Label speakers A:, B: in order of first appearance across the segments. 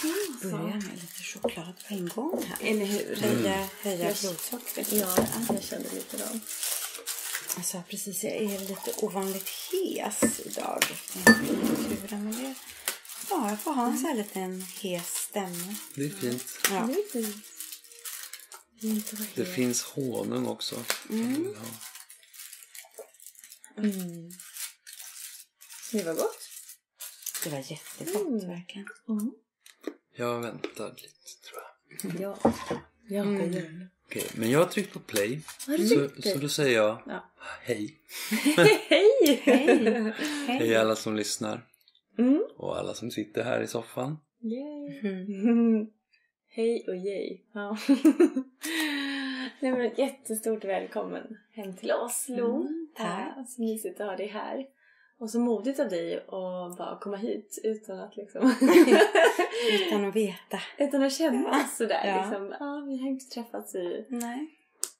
A: Tror jag börjar med lite choklad på en gång här.
B: Eller hur?
A: Höja, höja
B: Jag-
A: blodsockret.
B: Ja, jag kände lite då.
A: Alltså precis, jag är lite ovanligt hes idag. Men det, ja, jag får ha en sån här liten hes stämma.
C: Det är fint.
A: Ja.
B: Det är fint. Fint och
C: Det finns honung också.
A: Mm.
C: Ja.
B: Mm. Det var gott.
A: Det var jättegott
B: Mm.
A: verkligen.
B: Mm.
C: Jag väntar lite tror jag.
B: Ja. Jag
A: Mm.
B: går gärna.
C: Okej, men jag har tryckt på play. Så, så
B: det?
C: då säger jag
B: Ja.
C: hej.
B: Hej!
A: Hej.
C: Hej alla som lyssnar.
B: Mm.
C: Och alla som sitter här i soffan.
B: Yay.
A: Mm.
B: Hej och yay. Ja. Nej, men jättestort välkommen hem till oss Lo.
A: Mm, tack.
B: Ja, så mysigt att ha dig här. Och så modigt av dig att bara komma hit utan att liksom...
A: Utan att veta.
B: utan att känna
A: Ja.
B: sådär
A: Ja.
B: liksom. Ja, vi har inte träffats i
A: Nej.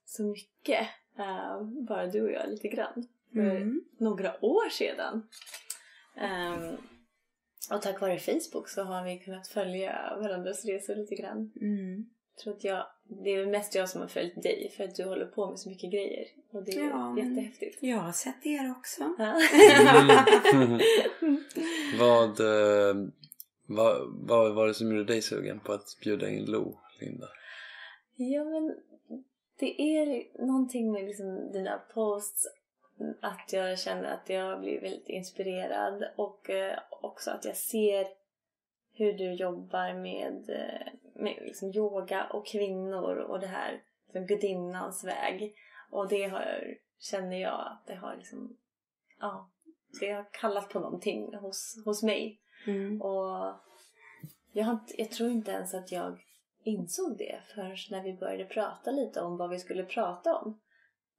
B: så mycket. Eh, bara du och jag lite grann. För
A: Mm.
B: några år sedan. Ehm, och tack vare Facebook så har vi kunnat följa varandras resor lite grann.
A: Mm.
B: Tror att jag, det är mest jag som har följt dig för att du håller på med så mycket grejer. Och det är
A: Ja,
B: jättehäftigt.
A: Jag har sett er också.
B: Ja.
C: Mm. vad, eh, vad, vad var det som gjorde dig sugen på att bjuda in Lo, Linda?
B: ja men det är någonting med liksom dina posts att jag känner att jag blir väldigt inspirerad och eh, också att jag ser hur du jobbar med, eh, med liksom yoga och kvinnor och det här liksom gudinnans väg. Och det har, känner jag att det har liksom, ja, det har kallat på någonting hos, hos mig.
A: Mm.
B: Och jag, har jag tror inte ens att jag insåg det förrän när vi började prata lite om vad vi skulle prata om.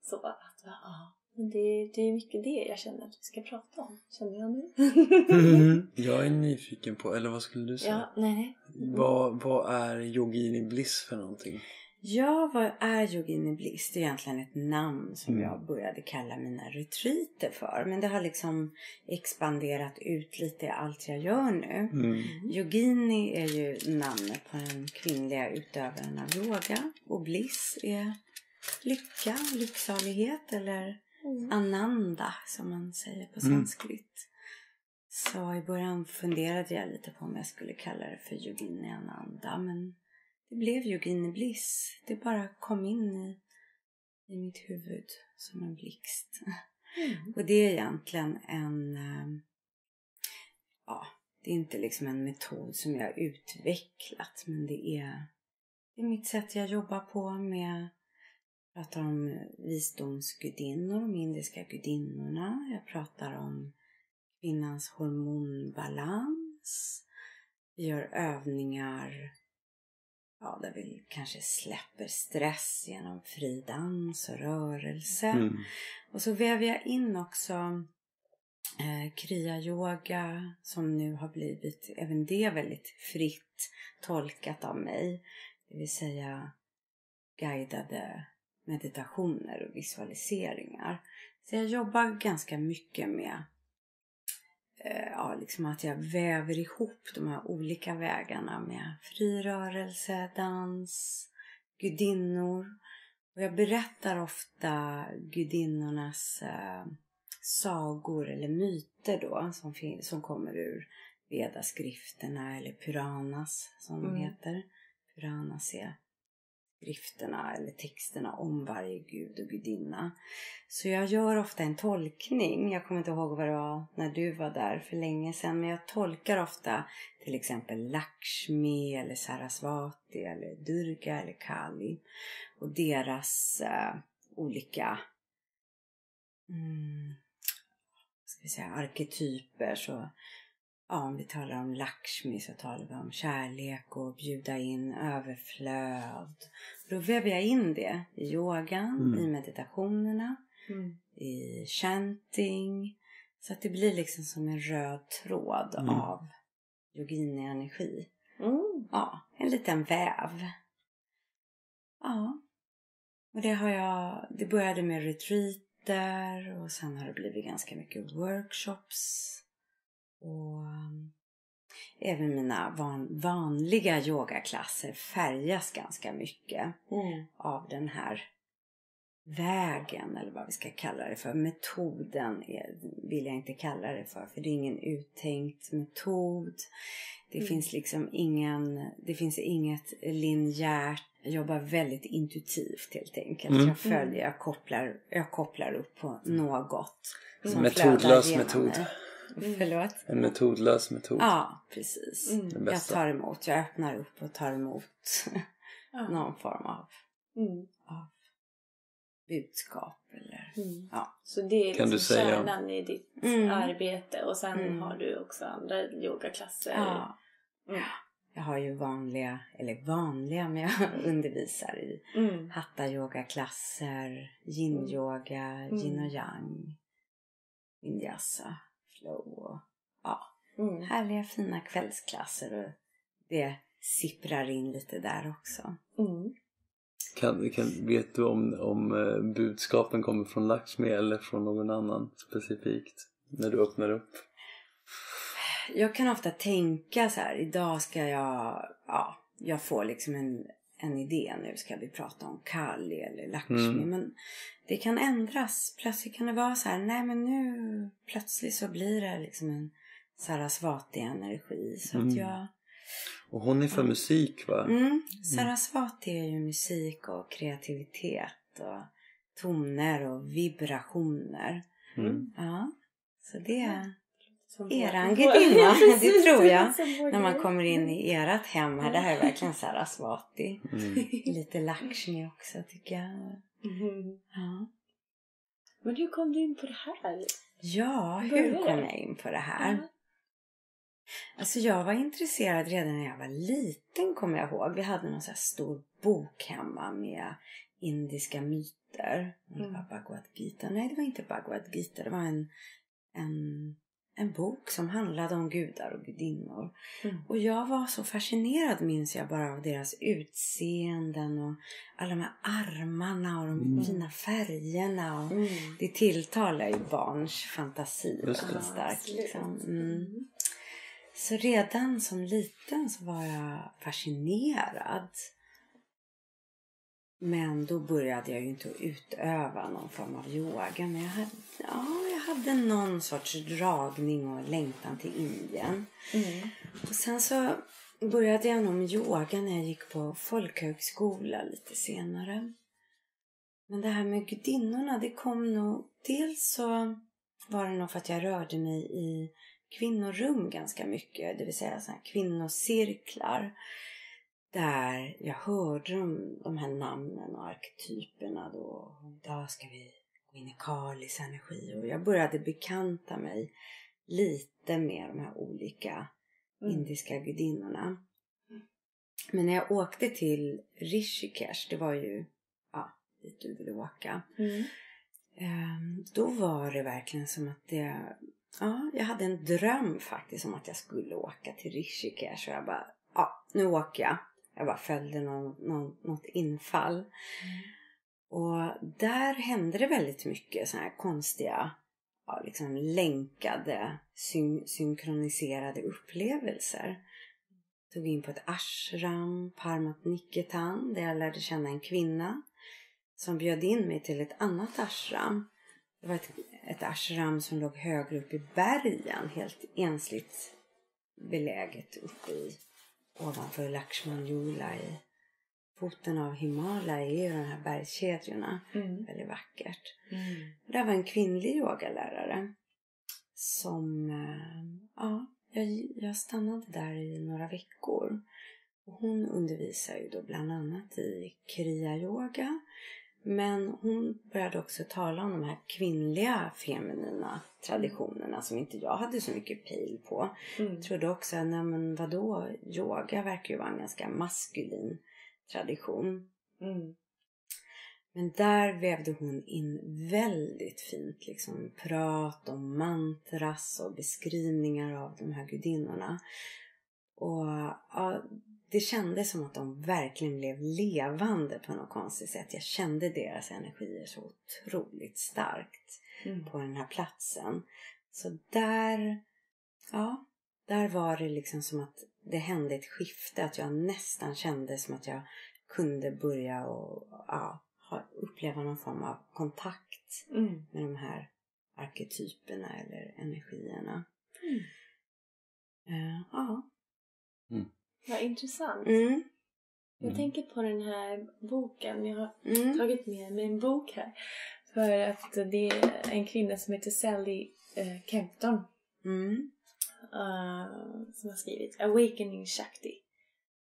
B: Så att, ja, det, det är mycket det jag känner att vi ska prata om. Känner jag nu?
C: Jag är nyfiken på, eller vad skulle du säga?
B: ja, nej.
C: Vad, vad är yogini bliss för någonting?
A: Ja, vad är yogini bliss? Det är egentligen ett namn som
C: Mm.
A: jag började kalla mina retreater för. Men det har liksom expanderat ut lite i allt jag gör nu.
C: Mm.
A: Yogini är ju namnet på den kvinnliga utövaren av yoga. Och bliss är lycka, lycksalighet eller
B: Mm.
A: ananda som man säger på
C: Mm.
A: sanskrit. Så i början funderade jag lite på om jag skulle kalla det för yogini ananda. Men det blev yogini bliss. Det bara kom in i, i mitt huvud som en blixt.
B: Mm.
A: Och det är egentligen en... eh, Ja, det är inte liksom en metod som jag har utvecklat. Men det är, det är mitt sätt jag jobbar på med jag pratar om visdomsgudinnor, de indiska gudinnorna. Jag pratar om kvinnans hormonbalans. Vi gör övningar ja, där vi kanske släpper stress genom fri dans och rörelse.
C: Mm.
A: Och så väver jag in också eh, kriya-yoga som nu har blivit, även det väldigt fritt tolkat av mig. Det vill säga guidade meditationer och visualiseringar. Så jag jobbar ganska mycket med eh, ja, liksom att jag väver ihop de här olika vägarna med fri rörelse, dans, gudinnor. Och jag berättar ofta gudinnornas eh, sagor eller myter då som, som kommer ur Vedaskrifterna eller Puranas som de
B: Mm.
A: heter. Puranas är skrifterna eller texterna om varje gud och gudinna. Så jag gör ofta en tolkning. Jag kommer inte ihåg vad det var när du var där för länge sedan. Men jag tolkar ofta till exempel Lakshmi eller Sarasvati eller Durga eller Kali. Och deras eh, olika mm, ska vi säga, arketyper. Så, ja, om vi talar om Lakshmi så talar vi om kärlek och bjuda in överflöd. Då väver jag in det i yogan,
C: Mm.
A: i meditationerna,
B: Mm.
A: i chanting. Så att det blir liksom som en röd tråd
C: Mm.
A: av yogini-energi.
B: Mm.
A: Ja, en liten väv. Ja. Och det har jag, det började med retreater och sen har det blivit ganska mycket workshops. Och um, även mina van, vanliga yogaklasser färgas ganska mycket
B: Mm.
A: av den här vägen eller vad vi ska kalla det för. Metoden är, vill jag inte kalla det för för det är ingen uttänkt metod. Det
B: Mm.
A: finns liksom ingen, det finns inget linjärt. Jag jobbar väldigt intuitivt helt enkelt.
C: Mm.
A: Jag följer, jag kopplar, jag kopplar upp på något. som
C: Metodlös metod.
A: mig.
B: Mm.
A: Förlåt?
C: En metodlös metod.
A: Ja, precis.
B: Mm.
A: Jag tar emot, jag öppnar upp och tar emot
B: Ja.
A: någon form av
B: Mm.
A: budskap eller
B: Mm.
A: ja.
B: Så det är
C: Kan
B: liksom kärnan i ditt
A: Mm.
B: arbete och sen
A: Mm.
B: har du också andra yogaklasser.
A: ja.
B: Mm.
A: Jag har ju vanliga, eller vanliga, men jag undervisar i
B: Mm.
A: hatta-yoga-klasser, yin-yoga, yin och yang, vinyasa, flow och ja,
B: Mm.
A: härliga fina kvällsklasser och det sipprar in lite där också.
B: Mm.
C: Kan, kan, vet du om, om eh, budskapen kommer från Lakshmi eller från någon annan specifikt? När du öppnar upp?
A: Jag kan ofta tänka så här, idag ska jag, ja, jag får liksom en, en idé, nu ska vi prata om Kali eller Lakshmi,
C: Mm.
A: men det kan ändras. Plötsligt kan det vara så här, nej men nu plötsligt så blir det liksom en Sarasvati-energi. Så
C: Mm.
A: att jag,
C: Och hon är för
A: Mm.
C: musik va?
A: mm, Sarasvati är ju musik och kreativitet och toner och vibrationer.
C: Mm.
A: Ja, så det
B: Som
A: Eran gudinna, det tror jag. När man kommer in i ert hem här, det här är verkligen Sarasvati.
C: Mm.
A: Lite Lakshmi också tycker jag.
B: Mm.
A: Ja,
B: Men hur kom du in på det här?
A: ja hur kom jag in på det här?
B: Ja.
A: Alltså jag var intresserad redan när jag var liten kommer jag ihåg. Vi hade någon sån här stor bok hemma med indiska myter. Om Det
B: Mm.
A: var Bhagavad Gita. Nej, det var inte Bhagavad Gita. Det var en, en, en bok som handlade om gudar och gudinnor.
B: Mm.
A: Och jag var så fascinerad minns jag bara av deras utseenden och alla de här armarna och de
C: Mm.
A: fina färgerna. Och
B: Mm.
A: det tilltalar ju barns fantasi väldigt starkt. Liksom. Mm. Så redan som liten så var jag fascinerad. Men då började jag ju inte att utöva någon form av yoga. Men jag hade, ja, jag hade någon sorts dragning och längtan till Indien.
B: Mm.
A: Och sen så började jag nog med yoga när jag gick på folkhögskola lite senare. Men det här med gudinnorna, det kom nog... Dels så var det nog för att jag rörde mig i kvinnorum ganska mycket. Det vill säga så här kvinnocirklar. Där jag hörde de, de här namnen och arketyperna då. Idag ska vi gå in i Kalis energi. Och jag började bekanta mig lite med de här olika
B: Mm.
A: indiska gudinnorna. Men när jag åkte till Rishikesh, det var ju ja, dit du ville åka.
B: Mm.
A: Ehm, Då var det verkligen som att det... Ja, jag hade en dröm faktiskt om att jag skulle åka till Rishikesh. Och jag bara, ja, nu åker jag. Jag bara följde någon, någon, något infall. Och där hände det väldigt mycket sådana här konstiga, ja, liksom länkade, syn- synkroniserade upplevelser. Tog in på ett ashram, Parmat Niketan, där jag lärde känna en kvinna som bjöd in mig till ett annat ashram. Det var ett, ett ashram som låg högre upp i bergen, helt ensligt beläget uppe i ovanför Lakshmanjula i foten av Himalaya är ju de här bergskedjorna.
B: Mm.
A: Väldigt vackert.
B: Mm.
A: Det var en kvinnlig yogalärare som, eh, ja, jag, jag stannade där i några veckor. Och hon undervisar ju då bland annat i kriya-yoga. Men hon började också tala om de här kvinnliga feminina traditionerna som inte jag hade så mycket pejl på.
B: Mm.
A: Jag trodde också, nej men vadå, yoga verkar ju vara en ganska maskulin tradition.
B: Mm.
A: Men där vävde hon in väldigt fint liksom prat om mantras och beskrivningar av de här gudinnorna. Och ja, det kändes som att de verkligen blev levande på något konstigt sätt. Jag kände deras energier så otroligt starkt
B: Mm.
A: på den här platsen. Så där, ja, där var det liksom som att det hände ett skifte. Att jag nästan kände som att jag kunde börja och, ja, ha, uppleva någon form av kontakt
B: Mm.
A: med de här arketyperna eller energierna.
B: Mm.
A: Eh, ja.
B: Vad intressant.
A: Mm.
B: Jag
C: Mm.
B: tänker på den här boken. Jag har
A: Mm.
B: tagit med mig en bok här. För att det är en kvinna som heter Sally eh, Kempton
A: Mm.
B: eh, som har skrivit Awakening Shakti.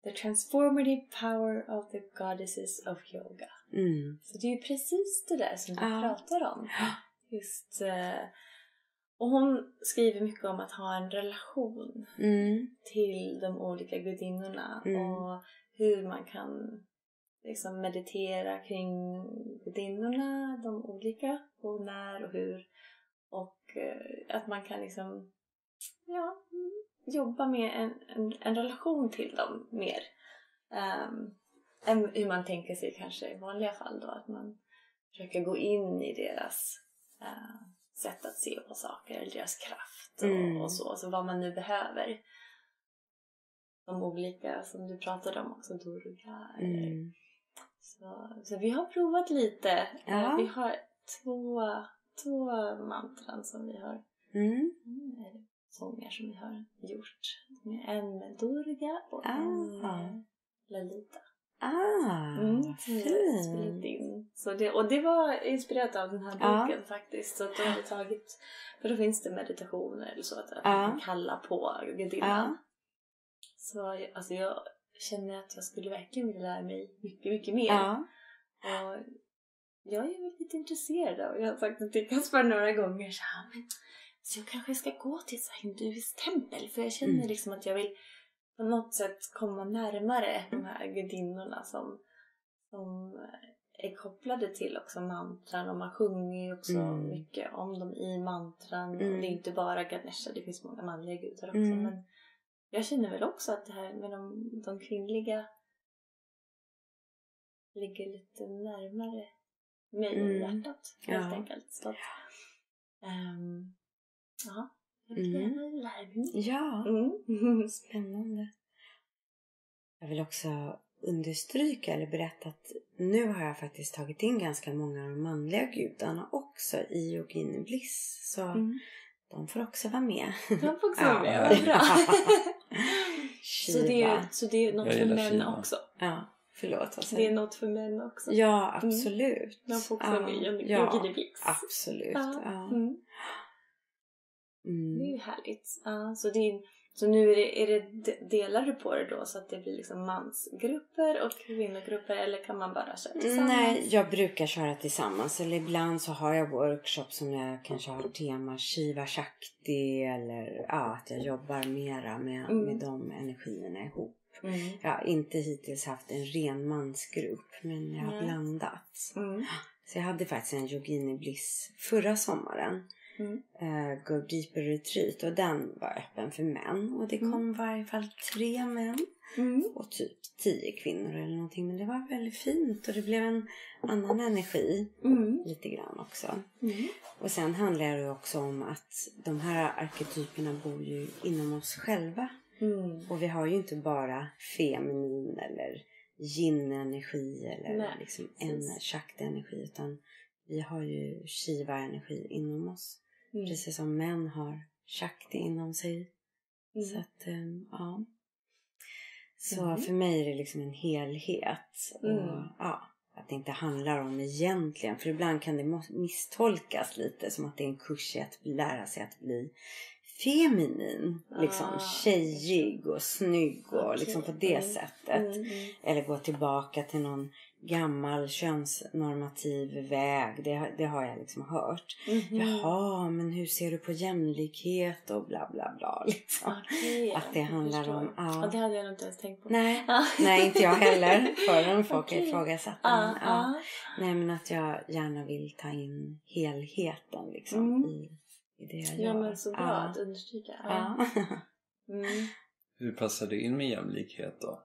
B: The transformative power of the goddesses of yoga.
A: Mm.
B: Så det är ju precis det där som du
A: Ja.
B: pratar om. Just, eh, och hon skriver mycket om att ha en relation
A: Mm.
B: till de olika gudinnorna
A: Mm.
B: och hur man kan liksom meditera kring gudinnorna, de olika, och när och hur. Och eh, att man kan liksom ja, jobba med en, en, en relation till dem mer. Um, än hur man tänker sig kanske i vanliga fall då, att man försöker gå in i deras eh, sätt att se på saker, eller deras kraft och,
A: Mm.
B: och så, så vad man nu behöver. De olika som du pratade om också, Durga. eller-
A: Mm.
B: Så, så vi har provat lite. Eh,
A: Ja.
B: Vi har två, två mantran som vi har
A: Mm.
B: Mm, sånger som vi har gjort. En med Durga och en
A: Ah.
B: med Lalita.
A: Ah,
B: Mm,
A: fint.
B: in. Så det, och det var inspirerat av den här
A: Ja.
B: boken faktiskt. Så då har vi tagit, för då finns det meditationer eller så att,
A: Ja.
B: man kan kalla på gudinnan.
A: Ja.
B: Så alltså jag känner att jag skulle verkligen vilja lära mig mycket, mycket mer.
A: Ja.
B: Och jag är väldigt intresserad av, jag har sagt det till Kaspar några gånger, så, här, men, så jag kanske ska gå till ett hinduiskt tempel för jag känner
A: Mm.
B: liksom att jag vill på något sätt komma närmare de här gudinnorna som, som är kopplade till också mantran och man sjunger ju också
A: Mm.
B: mycket om dem i mantran
A: Mm.
B: det är inte bara Ganesha, det finns många manliga gudar också
A: Mm.
B: men jag känner väl också att det här med de, de kvinnliga ligger lite närmare mig i
A: Mm.
B: hjärtat helt
A: Ja.
B: enkelt. Så att, ja, vill
A: Mm. ja,
B: Mm.
A: spännande. Jag vill också understryka eller berätta att nu har jag faktiskt tagit in ganska många av de manliga gudarna också i Yogini Bliss. Så
B: Mm.
A: de får också vara med.
B: De får också vara med, vad bra. så, det är, så det är något för män
C: Shiva.
B: också.
A: Ja, förlåt vad
B: Det är något för män också.
A: Ja, absolut.
B: De får också vara med i
A: ja,
B: Yogini Blix.
A: absolut.
B: Ja.
A: Ja.
B: Mm. Det är
A: Mm.
B: ju härligt. Ja, så, det så nu är det, är det, de- delar du på det då så att det blir liksom mansgrupper och kvinnogrupper eller kan man bara köra tillsammans?
A: Nej, jag brukar köra tillsammans. Eller ibland så har jag workshops som jag kanske har tema Shiva Shakti eller ja, att jag jobbar mera med,
B: Mm.
A: med de energierna ihop.
B: Mm.
A: Jag har inte hittills haft en ren mansgrupp men jag har blandat.
B: Mm.
A: Så jag hade faktiskt en Yogini Bliss förra sommaren.
B: Mm.
A: Uh, Go Deeper Retreat och den var öppen för män. Och det kom
B: Mm.
A: i varje fall tre män
B: Mm.
A: och typ tio kvinnor eller någonting. Men det var väldigt fint och det blev en annan energi
B: Mm.
A: lite grann också.
B: Mm.
A: Och sen handlar det också om att de här arketyperna bor ju inom oss själva.
B: Mm.
A: Och vi har ju inte bara feminin eller yin-energi eller
B: Nej,
A: liksom en shakti-energi utan vi har ju shiva-energi inom oss.
B: Mm.
A: Precis som män har shakti inom sig.
B: Mm.
A: Så att, ehm, ja. Så
B: Mm.
A: för mig är det liksom en helhet. Och
B: Mm.
A: ja, att det inte handlar om egentligen. För ibland kan det misstolkas lite som att det är en kurs i att lära sig att bli feminin. Liksom
B: Ah.
A: tjejig och snygg och
B: Okej.
A: liksom på det
B: Mm.
A: sättet.
B: Mm. Mm.
A: Eller gå tillbaka till någon gammal könsnormativ väg. Det, det har jag liksom hört.
B: Mhm.
A: Jaha, men hur ser du på jämlikhet och bla bla bla. Liksom.
B: Okej,
A: Att det handlar om- ja.
B: Ja, det hade jag nog inte ens tänkt på.
A: Nej,
B: Ja.
A: nej inte jag heller förrän folk
B: Okej.
A: ifrågasatte.
B: Ja,
A: men, ja.
B: ja.
A: Nej men att jag gärna vill ta in helheten liksom
B: Mm.
A: i, i det jag
B: ja,
A: gör.
B: men så bra att understryka.
A: Ja.
B: Mm.
C: Hur passar det in med jämlikhet då?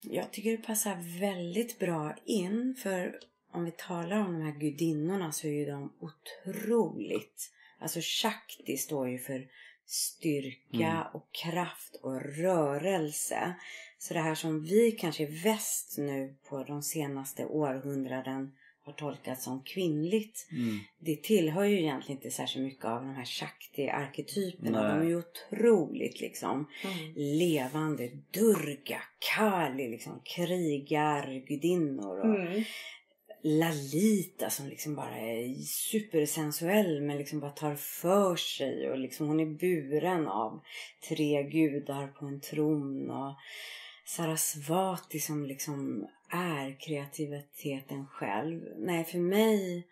A: Jag tycker det passar väldigt bra in för om vi talar om de här gudinnorna så är ju de otroligt... Alltså Shakti står ju för styrka
C: Mm.
A: och kraft och rörelse. Så det här som vi kanske i väst nu på de senaste århundraden har tolkat som kvinnligt.
C: Mm.
A: Det tillhör ju egentligen inte särskilt mycket av de här Shakti-arketyperna. De är ju otroligt liksom
B: Mm.
A: levande. Durga, Kali, liksom krigargudinnor. Och
B: Mm.
A: Lalita som liksom bara är supersensuell men liksom bara tar för sig och liksom hon är buren av tre gudar på en tron och Sarasvati som liksom är kreativiteten själv. Nej, för mig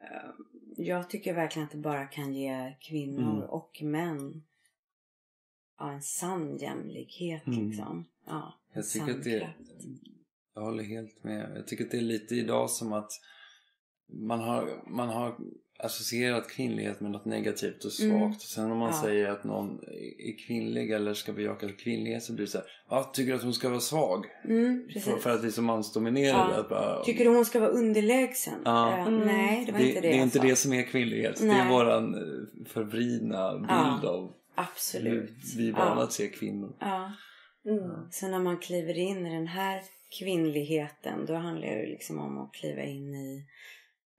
A: eh, jag tycker verkligen att det bara kan ge kvinnor
C: Mm.
A: och män ja, en sann jämlikhet
C: Mm.
A: liksom. Ja,
C: Jag tycker att det... Jag håller helt med. Jag tycker att det är lite idag som att man har, man har associerat kvinnlighet med något negativt och svagt.
A: Mm.
C: Sen om man
A: Ja.
C: säger att någon är kvinnlig eller ska bejaka kvinnlighet så blir det så här. Ja, tycker du att hon ska vara svag?
A: Mm.
C: För, för att vi är så mansdominerade.
A: Ja.
C: Att bara,
A: Tycker du hon ska vara underlägsen?
C: Ja.
A: Eh,
B: Mm.
A: Nej, det var
C: det,
A: inte det
C: det är inte det som är kvinnlighet. Det
A: Nej.
C: är våran eh, förvridna bild
A: Ja.
C: av
A: Absolut.
C: hur vi är vana
A: Ja.
C: att se kvinnor.
A: Ja.
B: Mm.
A: Så när man kliver in i den här kvinnligheten då handlar det liksom om att kliva in i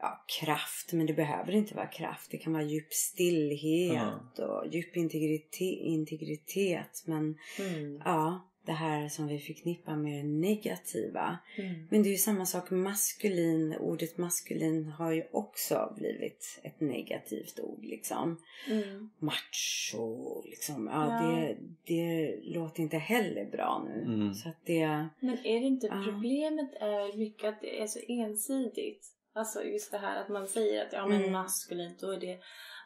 A: ja, kraft. Men det behöver inte vara kraft. Det kan vara djup stillhet och djup integritet. integritet. Men
B: Mm.
A: ja, det här som vi förknippar med det negativa.
B: Mm.
A: Men det är ju samma sak maskulin. Ordet maskulin har ju också blivit ett negativt ord liksom.
B: Mm.
A: Macho liksom. Ja,
B: Ja.
A: Det, det låter inte heller bra nu.
C: Mm.
A: Så att det...
B: Men är det inte
A: Ja.
B: problemet är mycket att det är så ensidigt? Alltså just det här att man säger att ja men
A: Mm.
B: maskulint då är det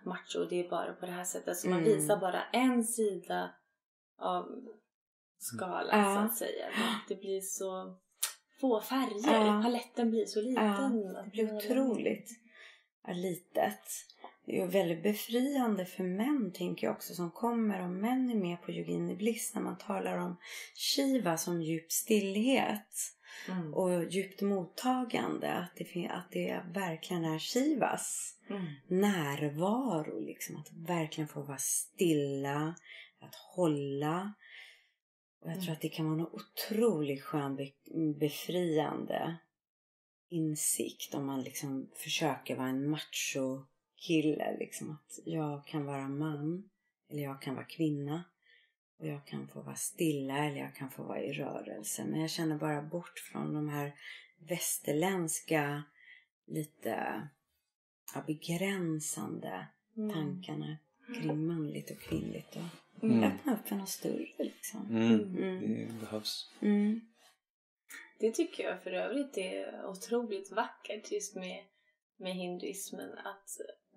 B: macho och det är bara på det här sättet. Så man
A: Mm.
B: visar bara en sida av skalan
A: Ja.
B: så att säga. Det blir så få färger.
A: Ja.
B: Paletten blir så liten.
A: Ja, det blir otroligt litet. Det är väldigt befriande för män tänker jag också som kommer om män är med på Yogini Bliss när man talar om Shiva som djup stillhet
B: Mm.
A: och djupt mottagande. Att det, att det verkligen är Shivas
B: Mm.
A: närvaro. Liksom, att verkligen få vara stilla, att hålla. Och jag tror att det kan vara en otroligt skön be- befriande insikt om man liksom försöker vara en macho kille. Liksom, att jag kan vara man eller jag kan vara kvinna. Och jag kan få vara stilla eller jag kan få vara i rörelse. Men jag känner bara bort från de här västerländska lite ja, begränsande
B: Mm.
A: tankarna kring manligt och kvinnligt. Och
C: Mm.
A: öppna upp för något större liksom.
C: Mm.
A: Mm.
C: Det behövs.
A: Mm.
B: Det tycker jag för övrigt är otroligt vackert just med, med hinduismen. Att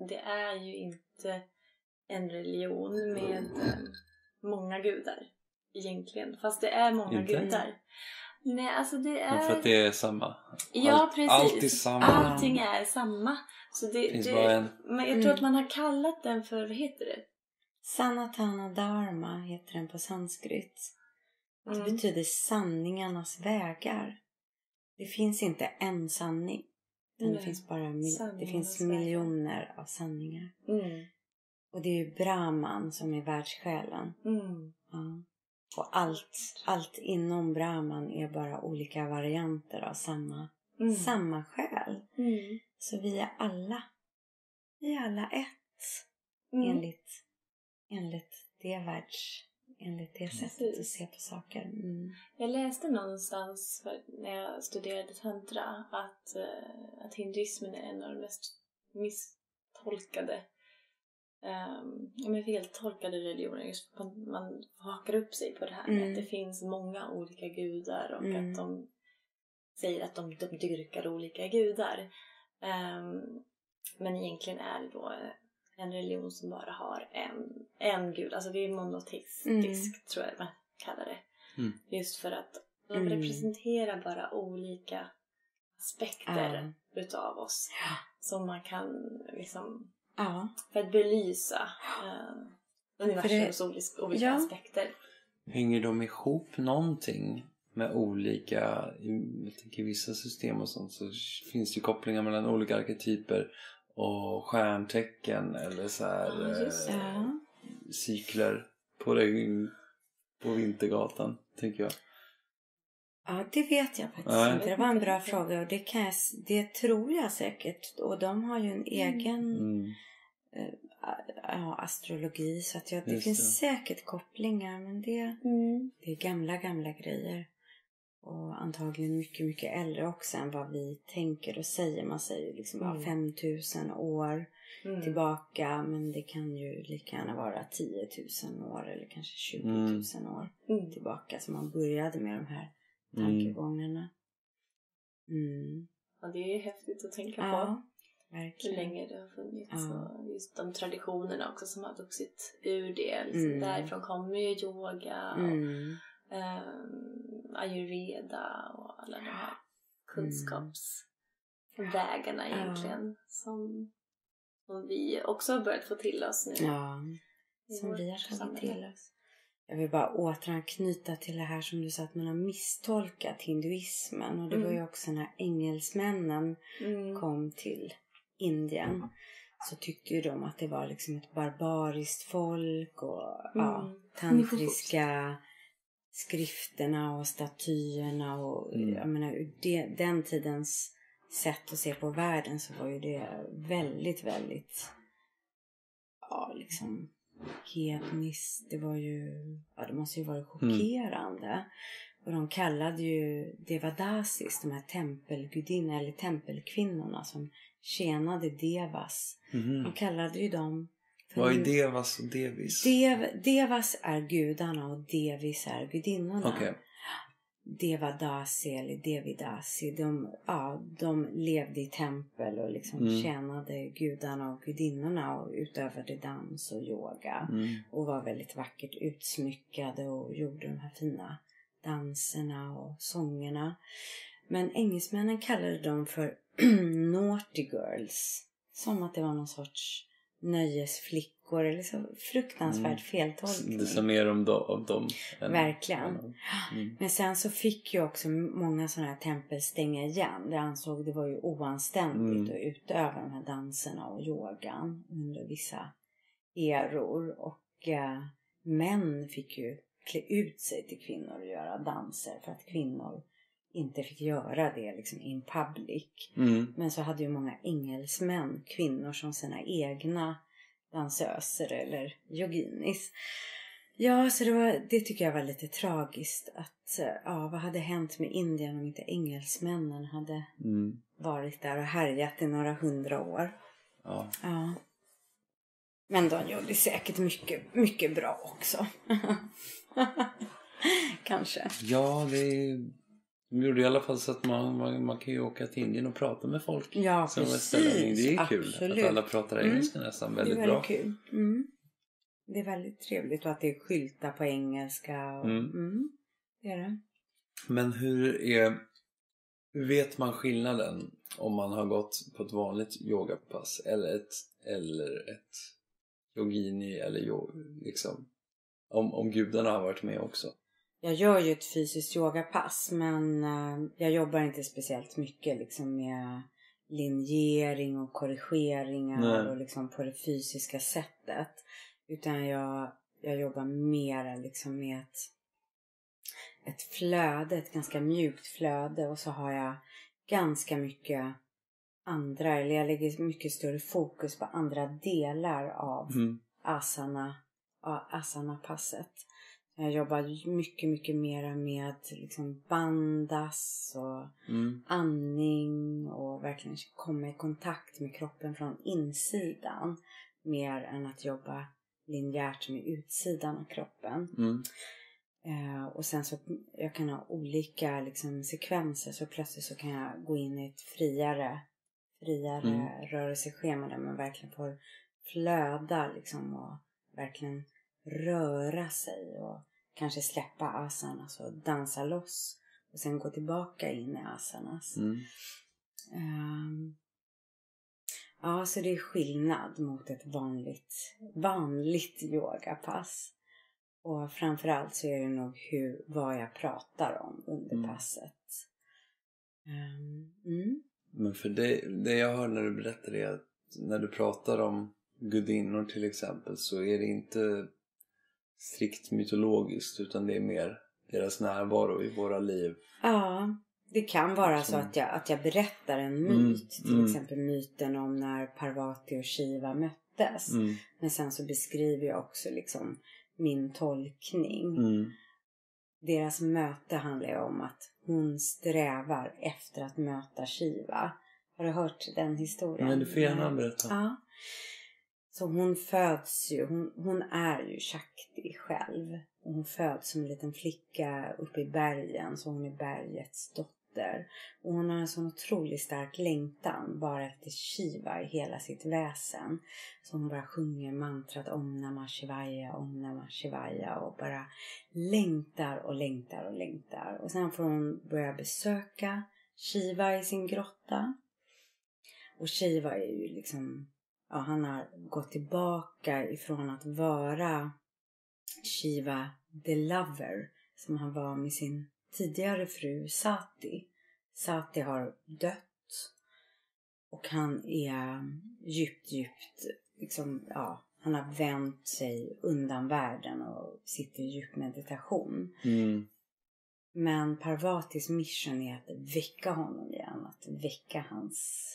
B: det är ju inte en religion med många gudar egentligen. Fast det är många
C: Inte?
B: gudar. Nej, alltså det
C: Men
B: är...
C: för att det är samma.
B: Ja,
C: Allt-
B: precis.
C: Allt är samma.
B: Allting är samma. Så det,
C: Finns
B: det,
C: bara en.
B: Men jag tror
A: Mm.
B: att man har kallat den för, vad heter det?
A: Sanatana Dharma heter den på sanskrit. Det
B: Mm.
A: betyder sanningarnas vägar. Det finns inte en sanning. Det finns bara mil- det finns miljoner av sanningar.
B: Mm.
A: Och det är ju Brahman som är världssjälen.
B: Mm.
A: Ja. Och allt, allt inom Brahman är bara olika varianter av samma,
B: Mm.
A: samma själ.
B: Mm.
A: Så vi är alla, vi är alla ett.
B: Mm.
A: Enligt, enligt det världs, enligt det sättet att
B: Precis.
A: se på saker. Mm.
B: Jag läste någonstans när jag studerade tantra att, eh, att hinduismen är en av de mest misstolkade um, ja, men feltolkade religioner. Just för att man, man hakar upp sig på det här med
A: Mm.
B: att det finns många olika gudar och
A: Mm.
B: att de säger att de, de dyrkar olika gudar. Ehm, men egentligen är det då en religion som bara har en, en gud. Alltså det är monoteistisk tror jag man kallar det.
C: Mm.
B: Just för att de
A: Mm.
B: representerar bara olika aspekter
A: Ja.
B: utav oss.
A: Ja.
B: Som man kan liksom,
A: Ja.
B: för att belysa uh, universums olika, olika
A: ja.
B: aspekter.
C: Hänger de ihop någonting med olika, i- jag tänker i vissa system och sånt så finns det ju kopplingar mellan olika arketyper och stjärntecken eller så här.
B: Ja, just det.
C: eh,
A: Ja.
C: cykler på, det, på Vintergatan, tänker jag.
A: Ja, det vet jag faktiskt
C: Nej.
A: inte. Det var en bra fråga och det, kan jag, det tror jag säkert. Och de har ju en egen
C: Mm.
A: ja, astrologi så att jag, det
C: Just
A: finns
C: det.
A: säkert kopplingar men det,
B: Mm.
A: det är gamla, gamla grejer. Och antagligen mycket, mycket äldre också än vad vi tänker och säger. Man säger liksom bara
B: Mm.
A: 5000 år
B: Mm.
A: tillbaka men det kan ju lika gärna vara 10 000 år eller kanske 20 000
C: Mm.
A: år
B: Mm.
A: tillbaka som man började med de här
C: Mm.
A: Tankegångarna. Mm.
B: Ja, det är häftigt att tänka på.
A: Ja,
B: Hur
A: verkligen.
B: länge det har funnits.
A: Ja.
B: Och just de traditionerna också som har vuxit ur det. Liksom
A: Mm.
B: Därifrån kommer ju yoga och
A: Mm.
B: ehm, ayurveda och alla de här kunskapsvägarna
A: Ja.
B: egentligen. Som, som vi också har börjat få till oss nu.
A: Ja, som vi har tagit
B: samhälle.
A: till oss. Jag vill bara återanknyta till det här som du sa att man har misstolkat hinduismen. Och det var
B: Mm.
A: ju också när engelsmännen
B: Mm.
A: kom till Indien. Så tyckte ju de att det var liksom ett barbariskt folk och ja,
B: Mm.
A: tantriska skrifterna och statyerna och
C: Mm.
A: jag menar ur det, den tidens sätt att se på världen så var ju det väldigt, väldigt ja liksom hedniskt. Det var ju, ja det måste ju vara chockerande. Och de kallade ju Devadasis, de här tempelgudinnorna eller tempelkvinnorna som tjänade Devas.
C: Mhm.
A: De kallade ju dem
C: Vad är Devas och Devis?
A: Dev, devas är gudarna och Devis är gudinnorna.
C: Okej.
A: Devadasi eller Devidasi, de, ja, de levde i tempel och liksom
C: Mm.
A: tjänade gudarna och gudinnorna och utövade dans och yoga.
C: Mm.
A: Och var väldigt vackert utsmyckade och gjorde de här fina danserna och sångerna. Men engelsmännen kallade dem för naughty girls. Som att det var någon sorts nöjesflickor eller så fruktansvärd
C: Mm.
A: feltolkning.
C: Det sa mer om dem. Om dem än-
A: Verkligen.
C: Mm.
A: Men sen så fick ju också många sådana här tempel stänga igen. De ansåg det var ju oanständigt
C: Mm.
A: att utöva de här danserna och yogan under vissa eror. Och eh, män fick ju klä ut sig till kvinnor och göra danser för att kvinnor inte fick göra det liksom in public.
C: Mm.
A: Men så hade ju många engelsmän kvinnor som sina egna dansöser eller yoginis. Ja, så det, var, det tycker jag var lite tragiskt. Att, eh, ja, vad hade hänt med Indien om inte engelsmännen hade
C: Mm.
A: varit där och härjat i några hundra år?
C: Ja.
A: Ja. Men de gjorde säkert mycket, mycket bra också. Kanske.
C: ja, det. De gjorde i alla fall så att man, man, man kan ju åka till Indien och prata med folk.
A: Ja,
C: som
A: precis.
C: Det är kul
A: Absolut.
C: att alla pratar
A: Mm.
C: engelska nästan
A: Det är
C: väldigt
A: väldigt
C: bra.
A: kul. Mm. Det är väldigt trevligt och att det är skyltar på engelska. Och,
C: Mm.
A: mm. Det är det.
C: Men hur är... Vet man skillnaden om man har gått på ett vanligt yogapass eller ett, eller ett yogini eller yo, liksom? Om, om gudarna har varit med också.
A: Jag gör ju ett fysiskt yogapass men eh, jag jobbar inte speciellt mycket liksom med linjering och korrigeringar
C: Nej.
A: och liksom på det fysiska sättet. Utan jag, jag jobbar mer liksom med ett, ett flöde, ett ganska mjukt flöde och så har jag ganska mycket andra, eller jag lägger mycket större fokus på andra delar av
C: Mm.
A: asana, asana-passet. Jag jobbar mycket, mycket mera med liksom bandas och
C: Mm.
A: andning och verkligen komma i kontakt med kroppen från insidan. Mer än att jobba linjärt med utsidan av kroppen.
C: Mm.
A: Eh, och sen så jag kan ha olika liksom, sekvenser så plötsligt så kan jag gå in i ett friare, friare
C: Mm.
A: rörelseschema där man verkligen får flöda liksom och verkligen röra sig och kanske släppa asanas och dansa loss och sen gå tillbaka in i asanas.
C: Mm.
A: Ehm, ja, så det är skillnad mot ett vanligt, vanligt yogapass. Och framförallt så är det nog hur, vad jag pratar om under
C: Mm.
A: passet. Ehm, mm.
C: Men för det, det jag hör när du berättar är att när du pratar om gudinnor till exempel så är det inte strikt mytologiskt utan det är mer deras närvaro i våra liv.
A: Ja, det kan vara så
C: Som-
A: att jag, att jag berättar en
C: Mm,
A: myt. Till
C: mm.
A: exempel myten om när Parvati och Shiva möttes.
C: Mm,
A: Men sen så beskriver jag också liksom min tolkning.
C: mm,
A: Deras möte handlar ju om att hon strävar efter att möta Shiva. Har du hört den historien?
C: Men du får gärna berätta.
A: Ja. Så hon föds ju, hon, hon är ju Shakti själv. Och hon föds som en liten flicka uppe i bergen, så hon är bergets dotter. Och hon har en sån otroligt stark längtan bara efter Shiva i hela sitt väsen. Så hon bara sjunger mantrat Om Namah Shivaya, Om Namah Shivaya och bara längtar och längtar och längtar. Och sen får hon börja besöka Shiva i sin grotta. Och Shiva är ju liksom, ja han har gått tillbaka ifrån att vara Shiva the lover som han var med sin tidigare fru Sati. Sati har dött och han är djupt, djupt liksom, ja, han har vänt sig undan världen och sitter i djup meditation.
C: Mm,
A: Men Parvatis mission är att väcka honom igen, att väcka hans,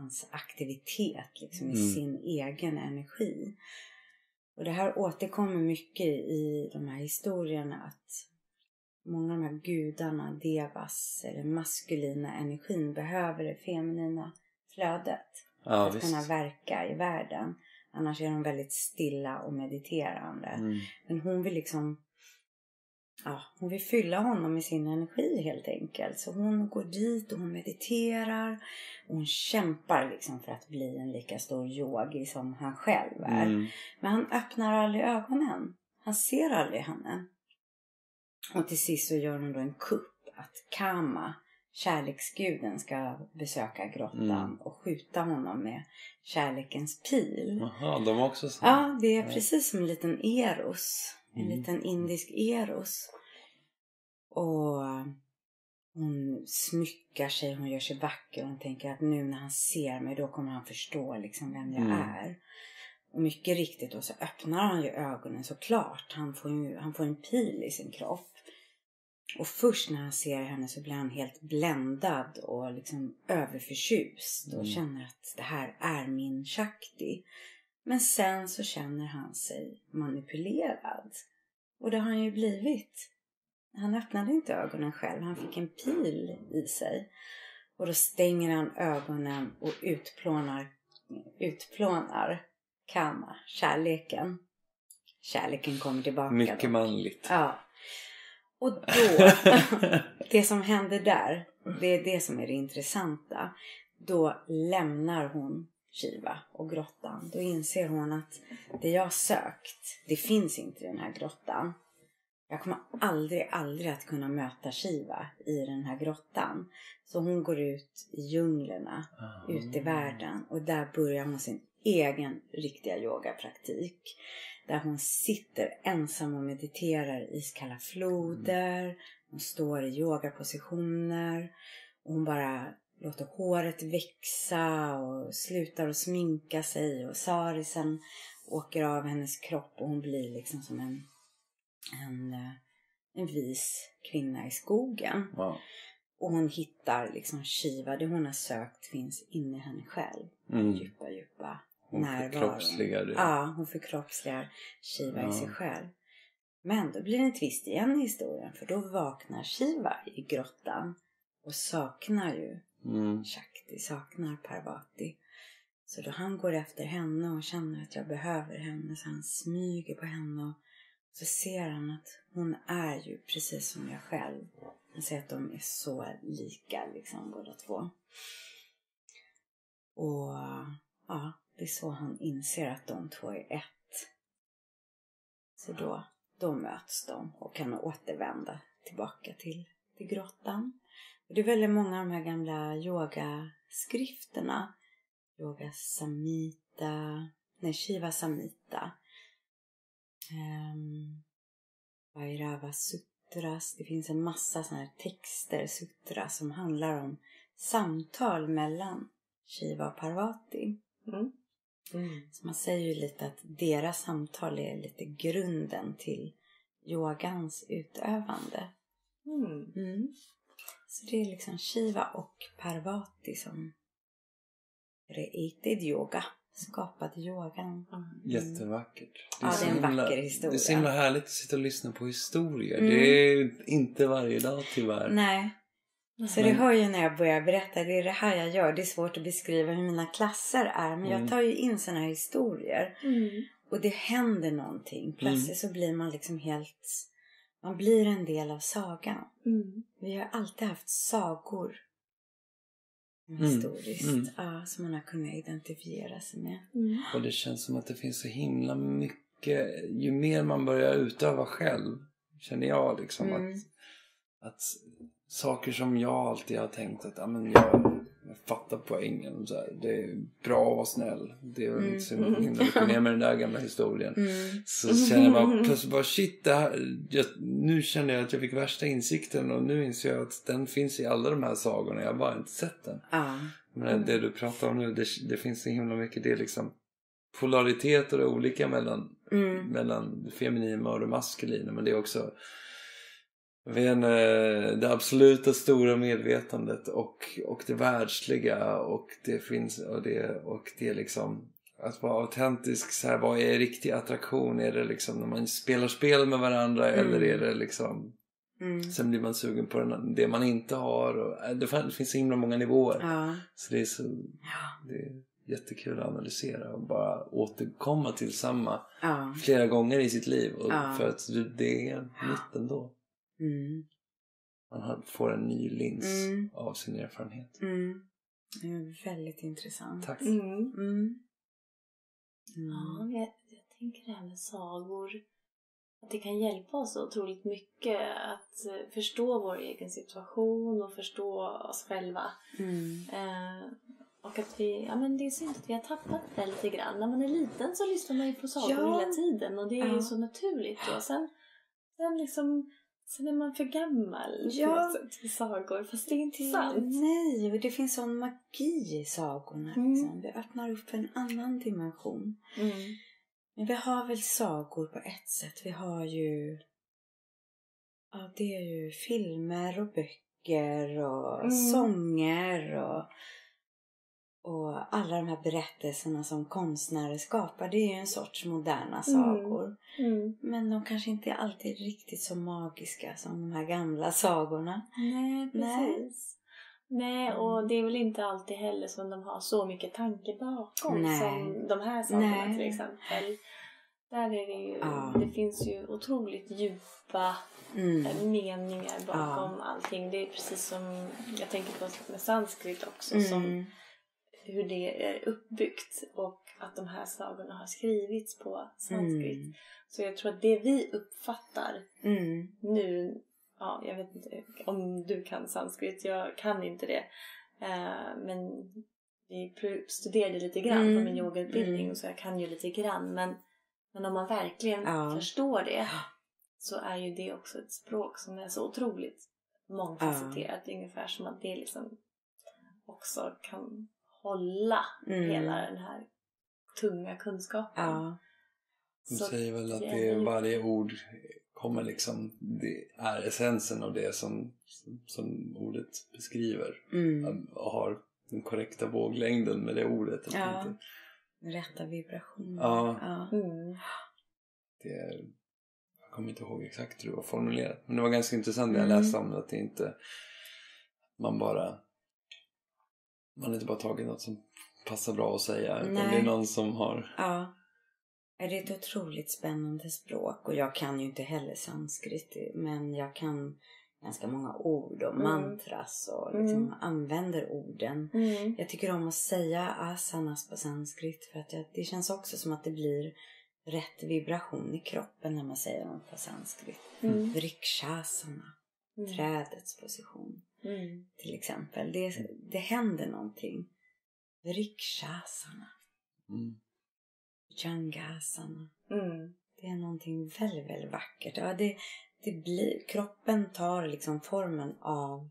A: hans aktivitet liksom, i
C: Mm.
A: sin egen energi. Och det här återkommer mycket i de här historierna att många av de här gudarna, devas eller maskulina energin behöver det feminina flödet för
C: ja,
A: att kunna
C: visst.
A: verka i världen. Annars är de väldigt stilla och mediterande.
C: Mm,
A: Men hon vill liksom Ja, hon vill fylla honom med sin energi helt enkelt. Så hon går dit och hon mediterar. Och hon kämpar liksom för att bli en lika stor yogi som han själv är.
C: mm,
A: Men han öppnar aldrig ögonen. Han ser aldrig henne. Och till sist så gör hon då en kupp. Att Kama, kärleksguden, ska besöka grottan
C: Mm.
A: och skjuta honom med kärlekens pil.
C: Jaha, de har också så.
A: Ja, det är precis som en liten eros. En
C: Mm.
A: liten indisk eros. Och hon smyckar sig, hon gör sig vacker. Hon tänker att nu när han ser mig då kommer han förstå liksom vem jag
C: Mm.
A: är. Och mycket riktigt då så öppnar han ju ögonen såklart. Han får ju han får en pil i sin kropp. Och först när han ser henne så blir han helt bländad och liksom överförtjust och
C: Mm.
A: känner att det här är min Shakti. Men sen så känner han sig manipulerad. Och det har han ju blivit. Han öppnade inte ögonen själv, han fick en pil i sig. Och då stänger han ögonen och utplånar, utplånar Kama, kärleken. Kärleken kommer tillbaka.
C: Mycket manligt.
A: Ja. Och då, det som händer där, det är det som är det intressanta. Då lämnar hon Shiva och grottan. Då inser hon att det jag sökt, det finns inte i den här grottan. Jag kommer aldrig, aldrig att kunna möta Shiva i den här grottan. Så hon går ut i djunglerna,
C: Ah.
A: ut i världen och där börjar hon sin egen riktiga yogapraktik. Där hon sitter ensam och mediterar i iskalla floder. Hon står i yogapositioner. Och hon bara låter håret växa och slutar att sminka sig. Och sarisen åker av hennes kropp och hon blir liksom som en, en, eh, en vis kvinna i skogen.
C: Wow.
A: Och hon hittar liksom Shiva, det hon har sökt finns inne i henne själv.
C: Mm.
A: Djupa, djupa
C: Hon
A: närvaron.
C: förkroppsligar det.
A: Ja, hon förkroppsligar Shiva
C: Ja.
A: i sig själv. Men då blir det en twist igen i historien för då vaknar Shiva i grottan och saknar ju
C: Mm.
A: Shakti, saknar Parvati. Så då han går efter henne och känner att jag behöver henne så han smyger på henne och så ser han att hon är ju precis som jag själv. Han ser att de är så lika liksom båda två. Och ja, det är så han inser att de två är ett. Så då, då möts de och kan återvända tillbaka till, till grottan. Det är väldigt många av de här gamla yogaskrifterna. Yoga Samhita, nej Shiva Samhita. Um, Vairava Sutras. Det finns en massa sådana här texter, sutras, som handlar om samtal mellan Shiva och Parvati.
B: Mm. Mm.
A: Så man säger ju lite att deras samtal är lite grunden till yogans utövande.
B: Mm.
A: Mm. Så det är liksom Shiva och Parvati som created yoga. Skapade yogan.
C: Jättevackert.
A: Ja, det är en
C: himla-
A: vacker historia.
C: Det är så himla härligt att sitta och lyssna på historier.
A: Mm.
C: Det är inte varje dag tyvärr.
A: Nej, så det hör ju när jag börjar berätta. Det är det här jag gör. Det är svårt att beskriva hur mina klasser är. Men
C: Mm.
A: jag tar ju in såna här historier.
B: Mm.
A: Och det händer någonting. Plötsligt så blir man liksom helt... Man blir en del av sagan.
B: Mm.
A: Vi har alltid haft sagor.
C: Mm,
A: Historiskt.
C: mm.
A: Ja, som man har kunnat identifiera sig med.
B: Mm.
C: Och det känns som att det finns så himla mycket. Ju mer man börjar utöva själv känner jag liksom
A: Mm.
C: att, att saker som jag alltid har tänkt att ja, men jag, jag fattar poängen. Så här, det är bra att vara snäll. Det är
A: Mm.
C: inte så himla mycket mer med den där gamla historien.
A: Mm.
C: Så känner jag bara plötsligt bara shit, det här, jag, nu känner jag att jag fick värsta insikten och nu inser jag att den finns i alla de här sagorna. Jag har bara inte sett den.
A: Ja.
C: Men det du pratar om nu, det, det finns så himla mycket. Det är liksom polaritet och olika mellan,
A: Mm.
C: mellan det feminina och det maskulina. Men det är också vet inte, det absoluta stora medvetandet och, och det världsliga och det finns och det, och det liksom att vara autentisk, så här, vad är riktig attraktion? Är det liksom när man spelar spel med varandra
A: Mm.
C: eller är det liksom
A: Mm.
C: sen blir man sugen på den, det man inte har? Och, äh, det, finns så himla många nivåer.
A: Ja.
C: Så det är så det är jättekul att analysera och bara återkomma till samma
A: Ja.
C: flera gånger i sitt liv. Och
A: Ja.
C: För att det- det är nytt ändå.
A: Mm.
C: Man får en ny lins
A: Mm.
C: av sin erfarenhet.
A: Mm. Det är väldigt intressant.
C: Tack.
B: Mm.
A: Mm.
B: Ja,
A: Mm.
B: jag, jag tänker det här med sagor. Att det kan hjälpa oss otroligt mycket att eh, förstå vår egen situation och förstå oss själva.
A: Mm.
B: Eh, och att vi, ja men det är synd att vi har tappat det lite grann. När man är liten så lyssnar man ju på sagor
A: Ja.
B: hela tiden och det är
A: Ja.
B: ju så naturligt. Och sen, sen liksom, sen är man för gammal
A: Ja.
B: för sagor. Fast det är inte sant.
A: Nej, och det finns sån magi i sagorna.
B: Mm.
A: Liksom. Det öppnar upp en annan dimension.
B: Mm.
A: Men vi har väl sagor på ett sätt. Vi har ju... Ja, det är ju filmer och böcker och
B: Mm.
A: sånger och... Och alla de här berättelserna som konstnärer skapar, det är ju en sorts moderna sagor.
B: Mm.
A: Men de kanske inte är alltid riktigt så magiska som de här gamla sagorna.
B: Nej,
A: Nej.
B: precis. Nej, och det är väl inte alltid heller som de har så mycket tanke bakom
A: Nej.
B: som de här sagorna
A: Nej.
B: till exempel. Där är det ju,
A: Ja.
B: det finns ju otroligt djupa
A: Mm.
B: eh, meningar bakom allting. Det är precis som, jag tänker på med sanskrit också, som
A: Mm.
B: Hur det är uppbyggt och att de här sagorna har skrivits på sanskrit.
A: Mm.
B: Så jag tror att det vi uppfattar
A: Mm.
B: nu, ja, jag vet inte om du kan sanskrit, jag kan inte det. Eh, men vi studerade lite grann
A: Mm,
B: på min yogautbildning
A: mm.
B: så jag kan ju lite grann. Men, men om man verkligen
A: Ja.
B: förstår det så är ju det också ett språk som är så otroligt mångfacetterat. Ungefär som att det liksom också kan hålla
A: Mm.
B: hela den här tunga kunskapen.
A: Ja.
C: De
B: Så
C: säger väl att
B: det är
C: varje ord kommer liksom, det är essensen av det som, som ordet beskriver.
A: Mm.
C: Och har den korrekta våglängden med det ordet.
A: Ja.
C: inte,
A: Rätta vibrationer.
C: Ja.
A: ja.
B: Mm.
C: det är, jag kommer inte ihåg exakt hur det var formulerat. Men det var ganska intressant när jag
A: Mm.
C: läste om det. Att det inte, man bara, man inte bara tagit något som passar bra att säga. Utan
A: Nej.
C: det är någon som har,
A: Ja. Ja, Det är ett otroligt spännande språk och jag kan ju inte heller sanskrit men jag kan ganska många ord och
B: Mm.
A: mantras och liksom
B: Mm.
A: använder orden.
B: Mm.
A: Jag tycker om att säga asanas på sanskrit för att jag, det känns också som att det blir rätt vibration i kroppen när man säger dem på sanskrit.
B: Mm.
A: Vrikshasana,
B: Mm.
A: trädets position
B: Mm.
A: till exempel. Det, det händer någonting. Vrikshasana,
C: mm,
A: jangasana.
B: Mm.
A: Det är någonting väldigt, väldigt vackert. Ja, det, det blir, kroppen tar liksom formen av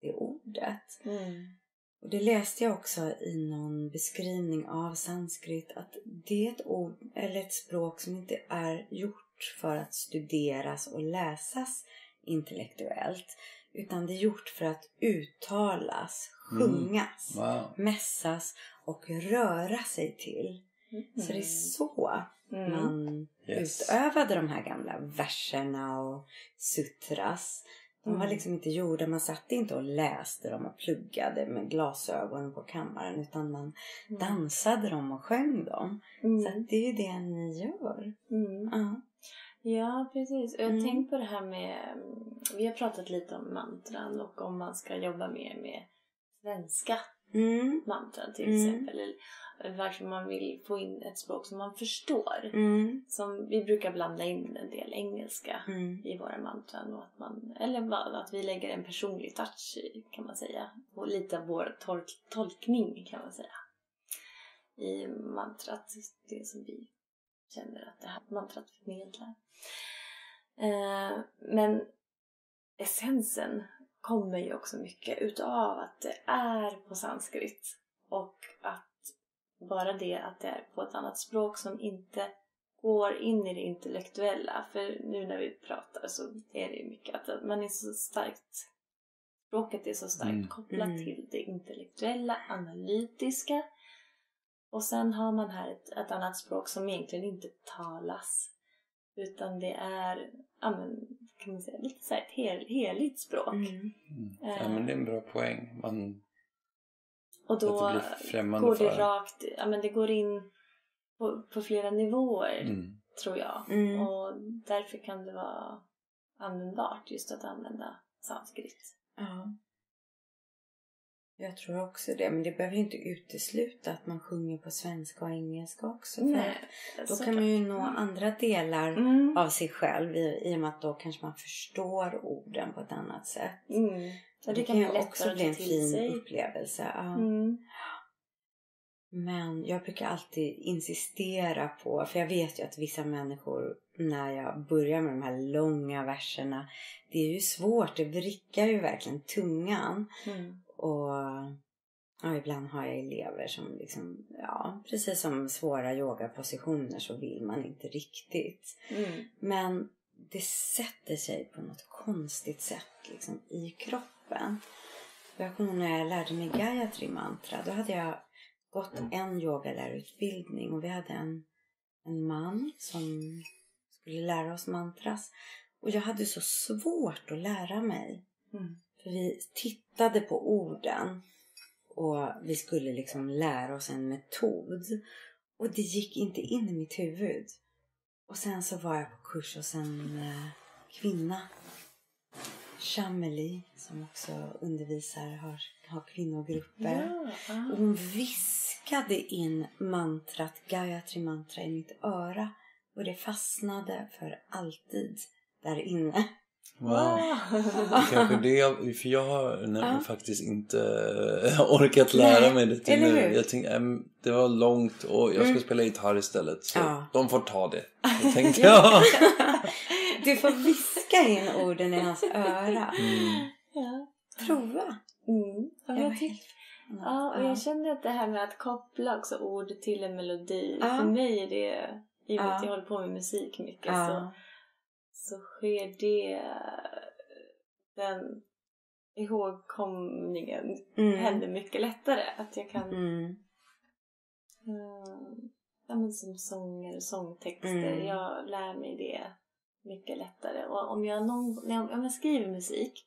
A: det ordet.
B: Mm.
A: Och det läste jag också i någon beskrivning av sanskrit att det är ett ord eller ett språk som inte är gjort för att studeras och läsas intellektuellt. Utan det är gjort för att uttalas, sjungas,
C: Wow.
A: mässas och röra sig till. Så det är så
B: Mm.
A: man
C: Yes.
A: utövade de här gamla verserna och sutras. De var
B: Mm.
A: liksom inte gjorda, man satt inte och läste dem och pluggade med glasögon på kammaren utan man dansade dem och sjöng dem. Så
B: Mm.
A: det är ju det ni gör.
B: Mm.
A: Ja.
B: Ja, precis. Och jag har
A: Mm.
B: tänkt på det här med... Vi har pratat lite om mantran och om man ska jobba mer med svenska
A: Mm.
B: mantran till
A: Mm.
B: exempel. Eller varför man vill få in ett språk som man förstår.
A: Mm.
B: Som vi brukar blanda in en del engelska
A: Mm.
B: i våra mantran. Och att, man, eller att vi lägger en personlig touch i, kan man säga. Och lite av vår tol- tolkning kan man säga. I mantrat. Det som vi känner att det här mantrat förmedlar. Eh, men essensen kommer ju också mycket utav att det är på sanskrit. Och att bara det att det är på ett annat språk som inte går in i det intellektuella. För nu när vi pratar så är det ju mycket att man är så starkt språket är så starkt
C: Mm.
B: kopplat
A: Mm.
B: till det intellektuella, analytiska. Och sen har man här ett, ett annat språk som egentligen inte talas. Utan det är, ja men, kan man säga, lite så här ett hel, heligt språk.
A: Mm.
C: Mm. Ja, men det är en bra poäng. Man,
B: Och då går det rakt, ja men det går in på, på flera nivåer
C: Mm.
B: tror jag.
A: Mm.
B: Och därför kan det vara användbart just att använda sanskrit.
A: Ja. Jag tror också det. Men det behöver ju inte utesluta att man sjunger på svenska och engelska också. För
B: Nej,
A: Då kan man ju nå andra delar
B: Mm.
A: av sig själv i, i och med att då kanske man förstår orden på ett annat sätt.
B: Mm. Och
A: det,
B: det
A: kan ju också bli en fin
B: sig.
A: upplevelse. Ja.
B: Mm.
A: Men jag brukar alltid insistera på, för jag vet ju att vissa människor när jag börjar med de här långa verserna, det är ju svårt, det vrickar ju verkligen tungan.
B: Mm.
A: Och ja, ibland har jag elever som liksom, ja, precis som svåra yogapositioner så vill man inte riktigt.
B: Mm.
A: Men det sätter sig på något konstigt sätt liksom, i kroppen. Jag kommer ihåg när jag lärde mig Gayatri mantra. Då hade jag gått en yogalärarutbildning och vi hade en, en man som skulle lära oss mantras. Och jag hade så svårt att lära mig.
B: Mm.
A: Vi tittade på orden och vi skulle liksom lära oss en metod. Och det gick inte in i mitt huvud. Och sen så var jag på kurs hos en eh, kvinna. Shameli som också undervisar, har, har kvinnogrupper.
B: Ja, ah.
A: Och hon viskade in mantrat, Gayatri mantra i mitt öra. Och det fastnade för alltid där inne.
C: Wow. Kanske det, jag- för jag har nämligen
A: Ja.
C: faktiskt inte orkat lära
A: Nej,
C: mig det till
A: eller
C: nu.
A: hur?
C: Jag tänkte, äm, det var långt och jag ska
A: Mm.
C: spela gitarr istället. Så
A: Ja.
C: de får ta det. Jag tänkte
A: Ja.
C: jag.
A: Du får viska in orden i hans öra.
C: Mm.
B: ja.
A: Prova.
B: Mm. Ja,
A: Jag
B: jag ja, och
A: Ja.
B: jag känner att det här med att koppla också ord till en melodi.
A: Ja.
B: För mig är det, i och med att jag håller på med musik mycket, så. Så sker det den ihågkomningen
A: Mm.
B: händer mycket lättare. Att jag kan,
A: Mm.
B: mm, ja men som sånger och sångtexter,
A: Mm.
B: jag lär mig det mycket lättare. Och om jag, någon, när jag, om jag skriver musik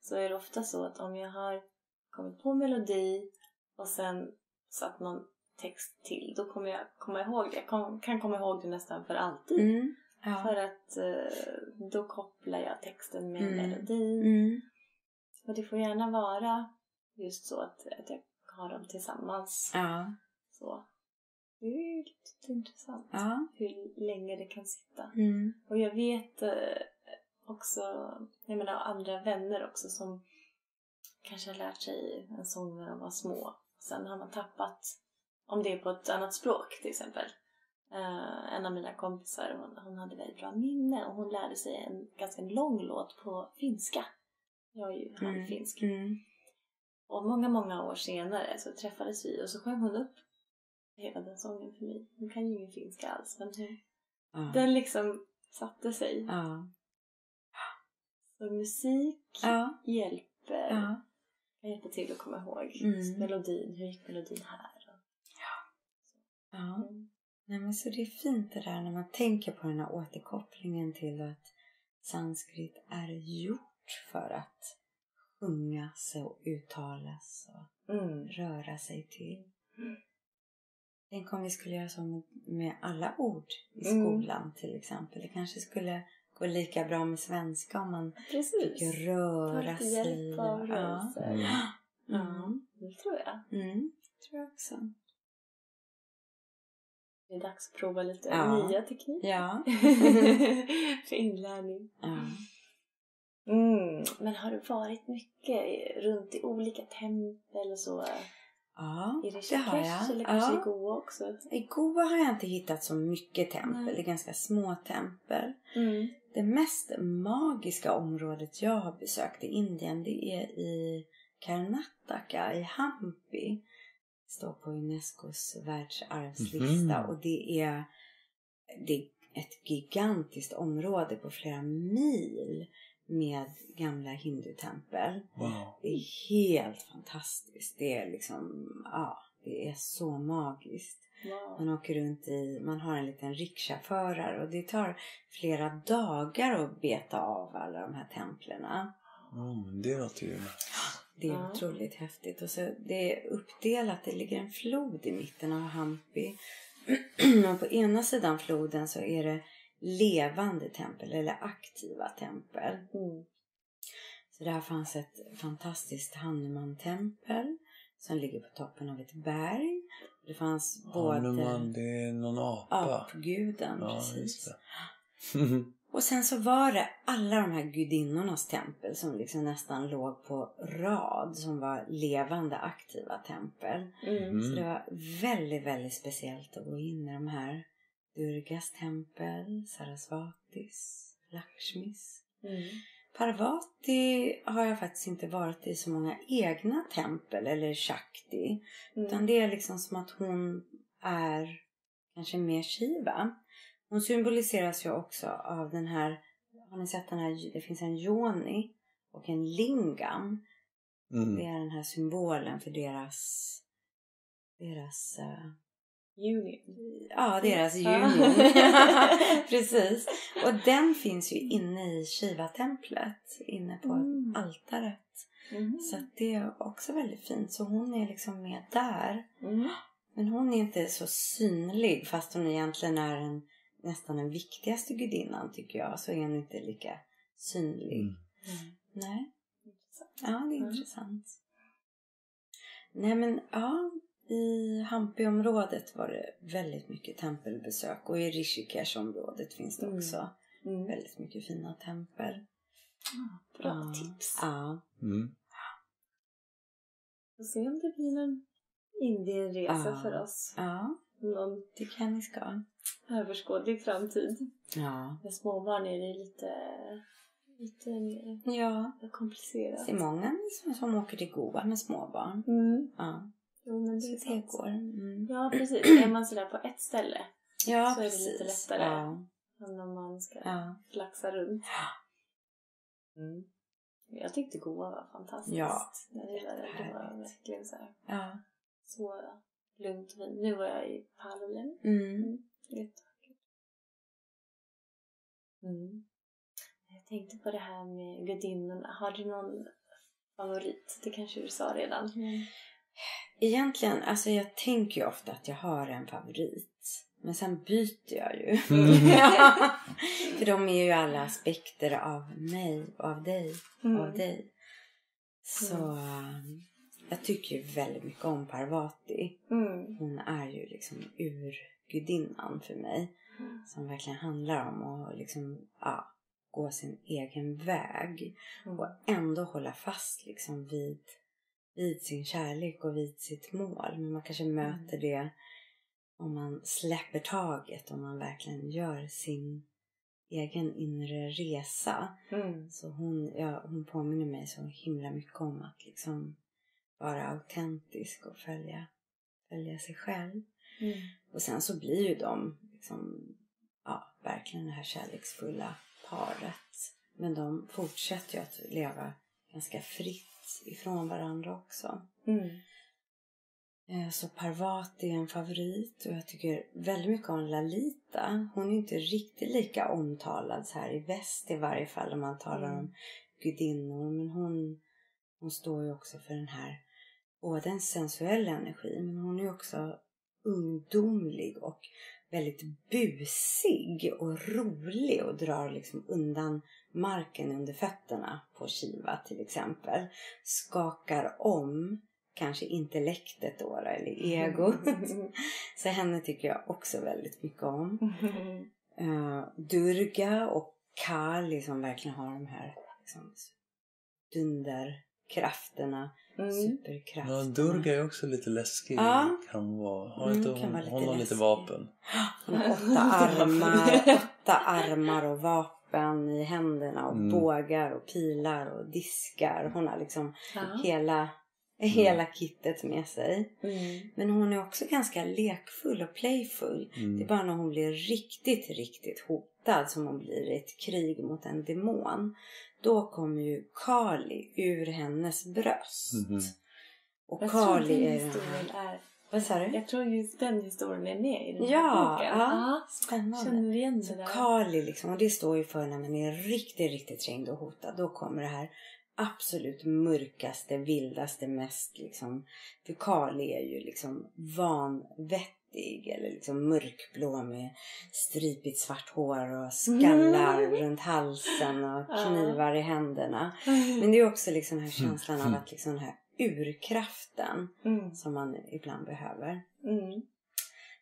B: så är det ofta så att om jag har kommit på melodi och sen satt någon text till, då kommer jag komma ihåg det. Jag kan komma ihåg det nästan för alltid.
A: Mm.
B: För
A: Ja.
B: att eh, då kopplar jag texten med
A: Mm.
B: melodin.
A: Mm.
B: Och det får gärna vara just så att, att jag har dem tillsammans.
A: Ja.
B: Så. Det är lite intressant
A: Ja.
B: hur länge det kan sitta.
A: Mm.
B: Och jag vet eh, också, jag menar andra vänner också som kanske har lärt sig en sång när de var små. Sen har man tappat, om det är på ett annat språk till exempel. Eh, en av mina kompisar, hon, hon hade väldigt bra minne och hon lärde sig en ganska lång låt på finska. Jag är ju halvfinsk.
A: Mm.
B: Och många, många år senare så träffades vi och så sjöng hon upp hela den sången för mig. Hon kan ju ingen finska alls men hon,
A: Ja.
B: den liksom satte sig.
A: Ja.
B: Så musik hjälper.
A: Ja.
B: Kan hjälpa till att komma ihåg
A: Mm.
B: melodin. Hur gick melodin här?
A: ja.
B: Mm.
A: Nej, men så det är fint det där när man tänker på den här återkopplingen till att sanskrit är gjort för att sjungas och uttalas och
B: Mm.
A: röra sig till.
B: Mm.
A: Tänk om vi skulle göra så med, alla ord i
B: Mm.
A: skolan till exempel. Det kanske skulle gå lika bra med svenska om man
B: Precis.
A: fick röra sig.
B: hjälp av
A: Ja.
B: rörelser.
C: Mm.
B: Ja, det tror jag.
A: Mm, tror jag också.
B: Det är dags att prova lite
A: Ja.
B: nya tekniker.
A: Ja.
B: för inlärning.
A: ja.
B: Mm. Men har du varit mycket runt i olika tempel och så?
A: Ja,
B: I
A: det har jag.
B: eller kanske i
A: Ja.
B: Goa också?
A: I Goa har jag inte hittat så mycket tempel.
B: Nej.
A: Det är ganska små tempel.
B: Mm.
A: Det mest magiska området jag har besökt i Indien det är i Karnataka, i Hampi. Står på Unescos världsarvslista
C: Mhm.
A: och det är, det är ett gigantiskt område på flera mil med gamla hindutempel.
C: Wow.
A: Det är helt fantastiskt. Det är liksom, ja, det är så magiskt.
B: Wow.
A: Man åker runt i, man har en liten rickshaförare och det tar flera dagar att beta av alla de här templerna.
C: Ja, men det låter ju...
A: Det är
B: Ja.
A: otroligt häftigt. Och så det är uppdelat, det ligger en flod i mitten av Hampi. och på ena sidan floden så är det levande tempel eller aktiva tempel.
B: Mm.
A: Så där fanns ett fantastiskt Hanuman-tempel som ligger på toppen av ett berg. Det fanns både
C: Hanuman, det är någon apa.
A: apguden,
C: Ja,
A: precis. Och sen så var det alla de här gudinnornas tempel som liksom nästan låg på rad som var levande aktiva tempel.
B: Mm.
A: Så det var väldigt, väldigt speciellt att gå in i de här Durgas tempel, Sarasvatis, Lakshmis.
B: Mm.
A: Parvati har jag faktiskt inte varit i så många egna tempel eller Shakti. Utan
B: Mm.
A: det är liksom som att hon är kanske mer Shiva. Hon symboliseras ju också av den här, har ni sett den här, det finns en yoni och en lingam. Det
C: Mm.
A: är den här symbolen för deras, deras, eh,
B: Union.
A: ja deras union. Precis. Och den finns ju inne i Shiva-templet, inne på
B: Mm.
A: altaret.
B: Mm.
A: Så att det är också väldigt fint. Så hon är liksom med där.
B: Mm.
A: Men hon är inte så synlig fast hon egentligen är en, nästan den viktigaste gudinnan tycker jag. Så är hon inte lika synlig.
C: Mm.
A: Nej,
B: Intressant.
A: ja det är
B: Mm.
A: intressant. Nej men ja, i Hampi-området var det väldigt mycket tempelbesök och i Rishikesh-området finns det
B: Mm.
A: också
B: Mm.
A: väldigt mycket fina tempel.
B: Bra
A: Ja.
B: tips.
A: Ja,
C: Mm.
B: Får se om det blir någon Indienresa
A: Ja.
B: för oss.
A: ja,
B: Någon
A: tycker jag ni ska.
B: Överskådlig framtid.
A: Ja,
B: Med småbarn är det lite, lite mer
A: ja.
B: komplicerat.
A: Det är många som, som åker till Goa med småbarn.
B: Mm.
A: Ja,
B: Jo, men det är
A: det går. Mm.
B: Ja, precis. Är man sådär på ett ställe
A: Ja,
B: Så är det lite lättare.
A: Ja,
B: än om man ska
A: ja.
B: flaxa runt. Mm. Jag tyckte Goa var fantastiskt.
A: Ja,
B: Jag gillade det. Det var verkligen så, här,
A: ja.
B: så lugnt och fint. Nu var jag i Palolem.
A: Mm.
B: Jättevackert. Mm. Jag tänkte på det här med gudinnorna. Har du någon favorit? Det kanske du sa redan. Men...
A: Egentligen, alltså jag tänker ju ofta att jag har en favorit. Men sen byter jag ju.
C: Mm.
A: Ja. För de är ju alla aspekter av mig och av dig.
B: Mm.
A: Av dig. Så um, jag tycker ju väldigt mycket om Parvati.
B: Mm.
A: Hon är ju liksom urgudinnan för mig. Som verkligen handlar om att liksom, ja, gå sin egen väg.
B: Mm.
A: Och ändå hålla fast liksom vid, vid sin kärlek och vid sitt mål. Men man kanske möter det om man släpper taget. Om man verkligen gör sin egen inre resa.
B: Mm.
A: Så hon, ja, hon påminner mig så himla mycket om att liksom vara autentisk och följa, följa sig själv.
B: Mm.
A: Och sen så blir ju de liksom, ja, verkligen det här kärleksfulla paret. Men de fortsätter ju att leva ganska fritt ifrån varandra också.
B: Mm.
A: Eh, Så Parvati är en favorit och jag tycker väldigt mycket om Lalita. Hon är inte riktigt lika omtalad här i väst i varje fall om man talar
B: Mm.
A: om gudinnor. Men hon, hon står ju också för den här, både en sensuell energi men hon är också ungdomlig och väldigt busig och rolig och drar liksom undan marken under fötterna på Shiva till exempel. Skakar om kanske intellektet då eller egot. Så henne tycker jag också väldigt mycket om. Eh, Durga och Kali som verkligen har de här liksom, dunderkrafterna,
B: Mm.
C: Ja, Durga är också lite läskig.
A: Ja.
C: Kan vara. Har
A: Mm,
C: inte
A: kan
C: hon,
A: vara lite
C: hon har lite vapen?
A: Hon har åtta armar, åtta armar och vapen i händerna och
C: Mm.
A: bågar och pilar och diskar. Hon har liksom
B: Ja.
A: hela, hela kittet med sig.
B: Mm.
A: Men hon är också ganska lekfull och playful. Det är
C: Mm.
A: bara när hon blir riktigt, riktigt hotad som hon blir i ett krig mot en demon. Då kommer ju Kali ur hennes bröst.
C: Mhm.
A: Och
B: Jag tror
A: Kali
B: den
A: är här...
B: är...
A: Vad sa du?
B: Jag tror just den historien är med i den här
A: Ja,
B: boken.
A: ja. Spännande.
B: Känner du igen
A: Så
B: det där?
A: Kali liksom, och det står ju för när man är riktigt, riktigt trängd och hotad. Då kommer det här absolut mörkaste, vildaste, mest liksom. För Kali är ju liksom vanvettig eller liksom mörkblå med stripigt svart hår och skallar
B: Mm.
A: runt halsen och
B: Ja.
A: knivar i händerna. Men det är också liksom den här känslan av att liksom den här urkraften
B: Mm.
A: som man ibland behöver.
B: Mm.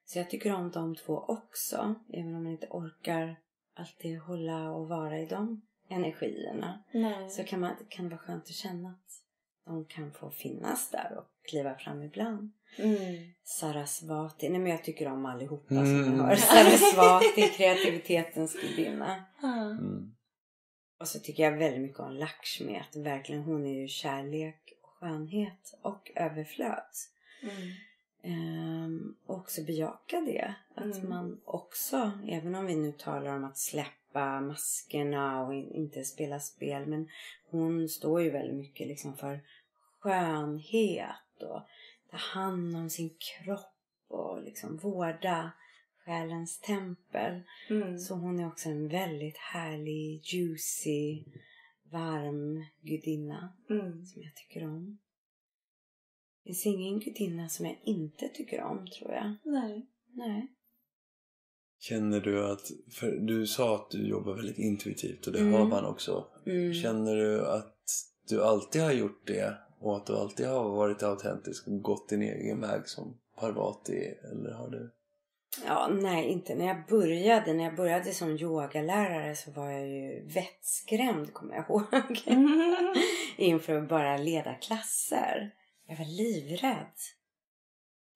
A: Så jag tycker om de två också. Även om man inte orkar alltid hålla och vara i de energierna.
B: Nej.
A: Så kan, man, kan det vara skönt att känna att de kan få finnas där och kliva fram ibland.
B: Mm.
A: Sarasvati. Nej men jag tycker om allihopa som
C: Mm.
A: ni hör. Sarasvati, kreativitetens gudinna.
C: Mm.
A: Och så tycker jag väldigt mycket om Lakshmi. Att verkligen hon är ju kärlek och skönhet och överflöd.
B: Mm.
A: Ehm, och också bejaka det. Att
B: Mm.
A: man också, även om vi nu talar om att släppa maskerna och in, inte spela spel. Men hon står ju väldigt mycket liksom för skönhet och ta hand om sin kropp och liksom vårda själens tempel.
B: Mm.
A: Så hon är också en väldigt härlig, juicy, varm gudinna
B: Mm.
A: som jag tycker om. Det finns ingen gudinna som jag inte tycker om, tror jag.
B: Nej.
A: Nej.
C: Känner du att, för du sa att du jobbar väldigt intuitivt och det
A: Mm.
C: hör man också.
A: Mm.
C: Känner du att du alltid har gjort det och att du alltid har varit autentisk och gått din egen väg som Parvati eller har du?
A: Ja, nej, inte när jag började. När jag började som yogalärare så var jag ju vettskrämd, kommer jag ihåg.
B: Mm.
A: Inför att bara leda klasser. Jag var livrädd.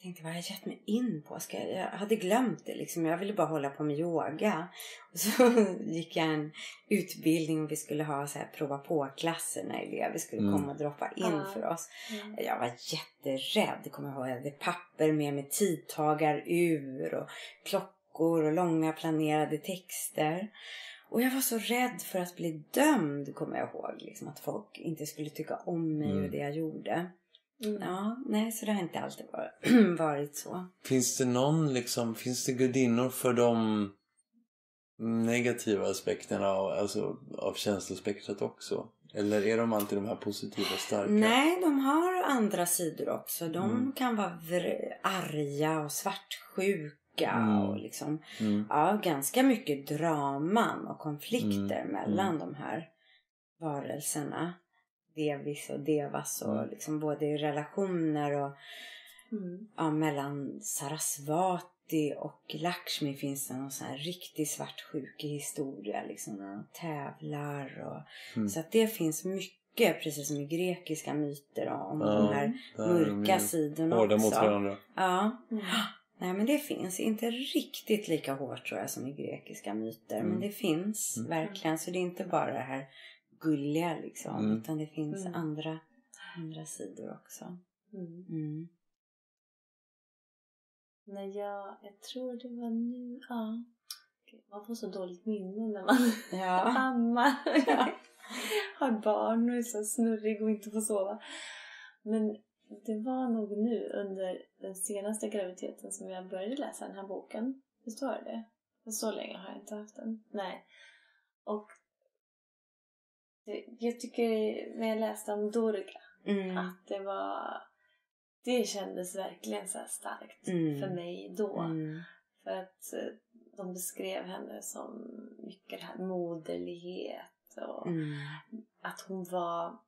A: Jag tänkte, vad har jag gett mig in på? Ska jag... jag hade glömt det liksom. Jag ville bara hålla på med yoga. Och så gick jag en utbildning och vi skulle ha så här prova på-klasser när elever skulle
C: Mm.
A: komma och droppa in
B: Ja.
A: för oss.
B: Mm.
A: Jag var jätterädd. Kommer jag ihåg. Jag hade papper med mig, tidtagarur och klockor och långa planerade texter. Och jag var så rädd för att bli dömd, kommer jag ihåg. Liksom, att folk inte skulle tycka om mig
C: Mm.
A: och det jag gjorde.
B: Mm.
A: Ja, nej, så det har inte alltid varit, så.
C: Finns det någon liksom, finns det gudinnor för de negativa aspekterna av, alltså, av känslospektrat också? Eller är de alltid de här positiva starka?
A: Nej, de har andra sidor också. De
C: Mm.
A: kan vara arga och svartsjuka
C: Mm.
A: och liksom
C: Mm.
A: ja, ganska mycket draman och konflikter
C: Mm,
A: mellan de här varelserna. Devis och devas och
C: Mm.
A: liksom både i relationer och
B: Mm.
A: ja, mellan Sarasvati och Lakshmi finns det någon sån här riktig svartsjukig historia liksom när de tävlar och
C: Mm.
A: så att det finns mycket precis som i grekiska myter om
C: Ja,
A: de här
C: är
A: mörka
C: ju
A: sidorna
C: Hårda
A: också.
C: mot varandra.
A: Ja,
B: Mm.
A: Nej men det finns. Inte riktigt lika hårt tror jag som i grekiska myter.
C: Mm.
A: Men det finns
C: Mm.
A: verkligen. Så det är inte bara det här gulliga liksom.
C: Mm.
A: Utan det finns
B: Mm.
A: andra, andra sidor också.
B: Mm.
A: Mm.
B: När jag, jag tror det var nu, ja. Man får så dåligt minne när man
A: Ja.
B: ammar. Har barn och är så snurrig och inte får sova. Men det var nog nu under den senaste graviditeten som jag började läsa den här boken. Visst var det så länge har jag inte haft den. Nej. Och jag tycker när jag läste om Durga
A: Mm.
B: att det var... Det kändes verkligen så här starkt
A: Mm.
B: för mig då.
A: Mm.
B: För att eh, de beskrev henne som mycket det här moderlighet och
A: Mm.
B: att hon var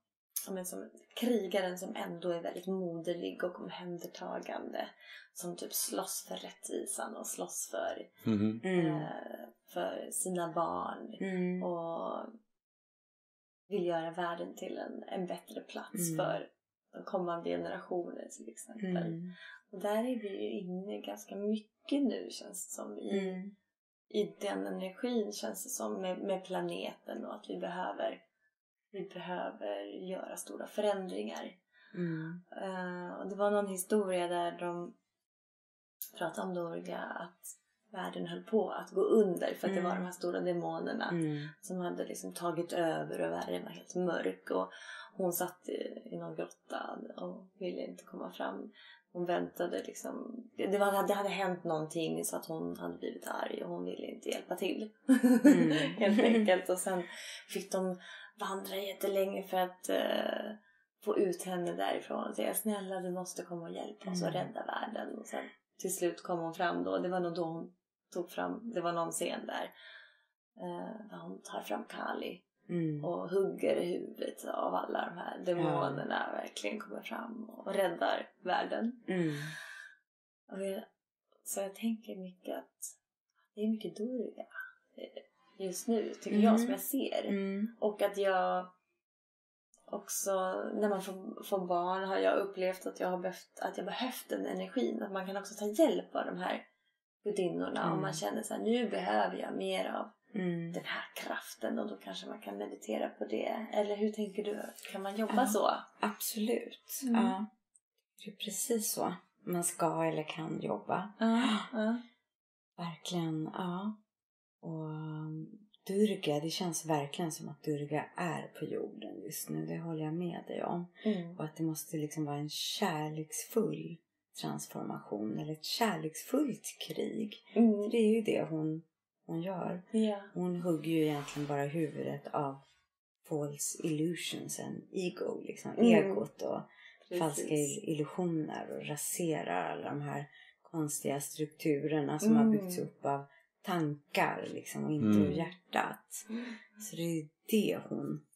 B: ja, men som krigaren som ändå är väldigt moderlig och omhändertagande. Som typ slåss för rättvisan och slåss för,
C: Mhm.
A: Mm.
B: eh, för sina barn.
A: Mm.
B: Och vill göra världen till en, en bättre plats
A: Mm.
B: för de kommande generationer till exempel.
A: Mm.
B: Och där är vi ju inne ganska mycket nu känns det som i,
A: Mm.
B: i den energin känns det som med, med planeten och att vi behöver vi behöver göra stora förändringar. Eh, och det var någon historia där de pratade om Durga att världen höll på att gå under för att det
A: Mm.
B: var de här stora demonerna
A: Mm.
B: som hade liksom tagit över och världen var helt mörk och hon satt i, i någon grotta och ville inte komma fram. Hon väntade liksom. Det, var, det hade hänt någonting så att hon hade blivit arg och hon ville inte hjälpa till.
A: Mm.
B: helt enkelt. Och sen fick de vandra jättelänge för att eh, få ut henne därifrån och säga snälla du måste komma och hjälpa oss och
A: Mm.
B: rädda världen. Och sen till slut kom hon fram då. Det var nog då hon tog fram, det var någon scen där. Eh, hon tar fram Kali
A: Mm.
B: och hugger huvudet av alla de här demonerna. Verkligen kommer fram och räddar världen.
A: Mm.
B: Och jag, så jag tänker mycket att det är mycket Durga eh, just nu, tycker
A: Mm.
B: jag, som jag ser.
A: Mm.
B: Och att jag också, när man får, får barn har jag upplevt att jag har behövt, att jag behövt den energin. Att man kan också ta hjälp av de här gudinnorna
A: Mm.
B: om man känner så här, nu behöver jag mer av
A: Mm.
B: den här kraften och då kanske man kan meditera på det. Eller hur tänker du? Kan man jobba
A: Ja.
B: så?
A: Absolut.
B: Mm.
A: Ja. Det är precis så man ska eller kan jobba.
B: Ja. ja.
A: Verkligen, ja. Och um, Durga, det känns verkligen som att Durga är på jorden just nu. Det håller jag med dig om.
B: Mm.
A: Och att det måste liksom vara en kärleksfull transformation eller ett kärleksfullt krig.
B: Mm.
A: För det är ju det hon, hon gör.
B: Ja.
A: Hon hugger ju egentligen bara huvudet av false illusions and ego, liksom
B: Mm.
A: egot och falska
B: Precis.
A: il- illusioner och raserar alla de här konstiga strukturerna som
B: Mm.
A: har byggts upp av tankar liksom och inte
C: Mm.
A: ur hjärtat. Så det är det hon,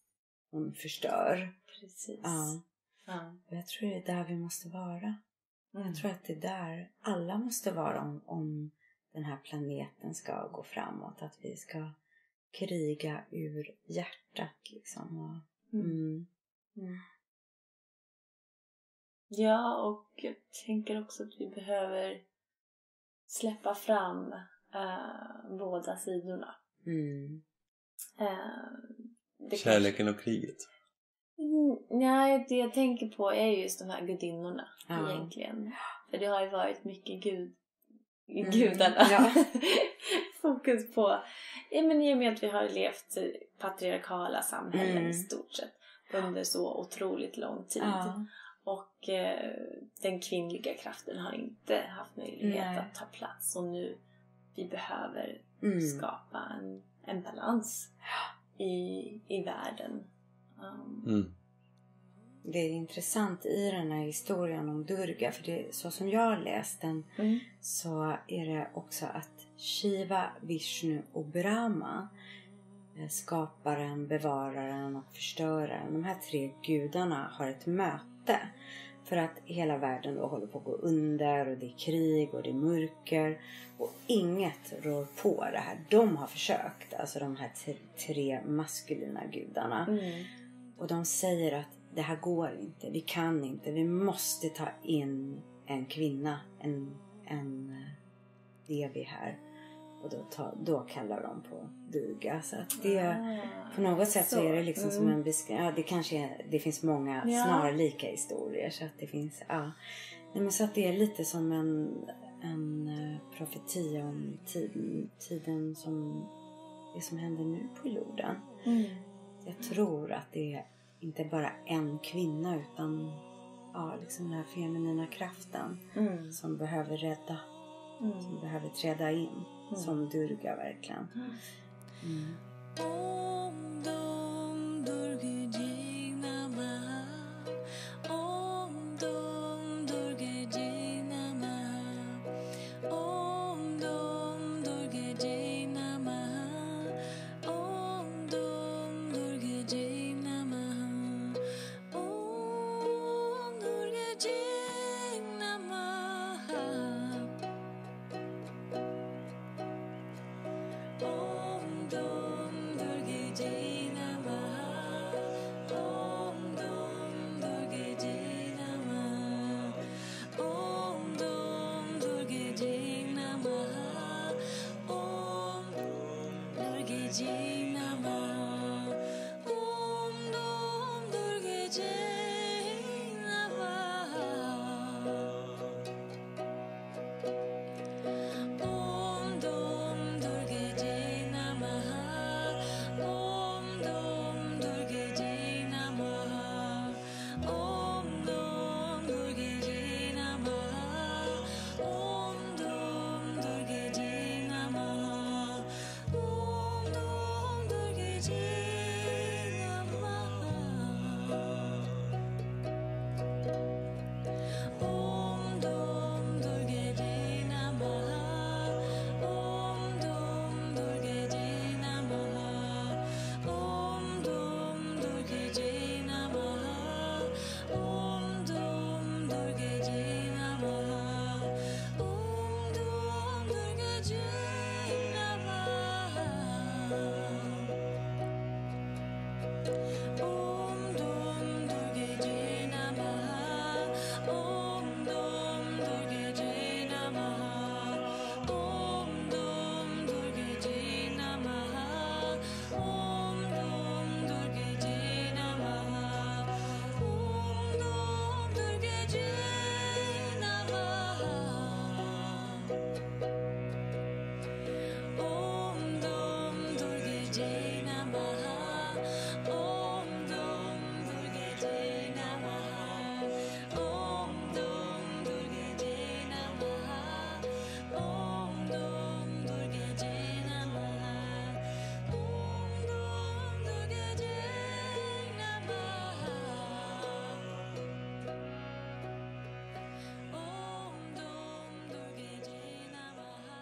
A: hon förstör.
B: Precis.
A: Ja.
B: Ja.
A: Jag tror det är där vi måste vara.
B: Mm.
A: Jag tror att det är där alla måste vara om, om den här planeten ska gå framåt. Att vi ska kriga ur hjärtat liksom. Och,
B: Mm.
A: mm.
B: Mm. Ja, och jag tänker också att vi behöver släppa fram eh, båda sidorna.
A: Mm.
B: Det
C: Kärleken och kriget.
B: Mm, nej, det jag tänker på är just de här gudinnorna
A: Ja.
B: egentligen. För det har ju varit mycket gud,
A: Mm,
B: gudarna.
A: ja.
B: Fokus på, ja men i och med att vi har levt patriarkala samhällen
A: Mm.
B: i stort sett under så otroligt lång tid.
A: Ja.
B: Och eh, den kvinnliga kraften har inte haft möjlighet
A: Nej.
B: att ta plats och nu vi behöver
A: Mm.
B: skapa en, en balans i, i världen. Um,
C: Mm.
A: Det är intressant i den här historien om Durga. För det, så som jag har läst den
B: mm.
A: så är det också att Shiva, Vishnu och Brahma eh, skaparen, bevararen och förstöraren. De här tre gudarna har ett möte. För att hela världen då håller på att gå under och det är krig och det är mörker. Och inget rår på det här. De har försökt, alltså de här tre maskulina gudarna.
B: Mm.
A: Och de säger att det här går inte, vi kan inte, vi måste ta in en kvinna, en, en eh, Devi här. Och då, tar, då kallar de på duga. Så att det,
B: Ah,
A: på något sätt så,
B: så.
A: är det liksom som
B: Mm.
A: en beskrivning. Ja, det kanske är, det finns många
B: Ja.
A: snarlika historier. Så att det finns, ja. Nej, men så att det är lite som en, en eh, profetia om tiden, tiden som, det som händer nu på jorden.
B: Mm.
A: Jag tror att det är inte bara en kvinna utan ja, liksom den här feminina kraften
B: Mm.
A: som behöver rädda,
B: Mm.
A: som behöver träda in. Som Durga verkligen. Mm.
D: Om Dom Durge Jai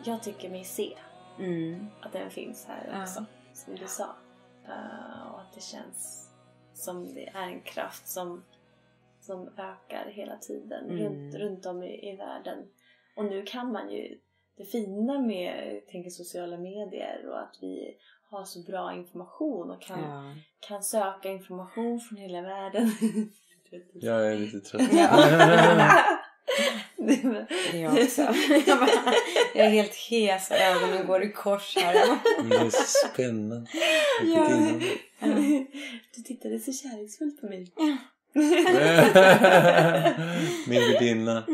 B: Jag tycker mig se
A: Mm.
B: att den finns här
A: Ja.
B: också. Som du sa. Eh, och att det känns som det är en kraft som, som ökar hela tiden
A: Mm.
B: runt, runt om i, i världen. Och nu kan man ju, det fina med jag tänker, sociala medier och att vi har så bra information och kan,
A: Ja.
B: kan söka information från hela världen.
C: Jag är lite trött.
B: Det
A: är jag också. Jag, bara, jag är helt hes, ögonen går i kors här.
C: Det är så spännande.
A: Ja.
B: Du tittade så kärleksfullt på mig.
C: Min gudinna.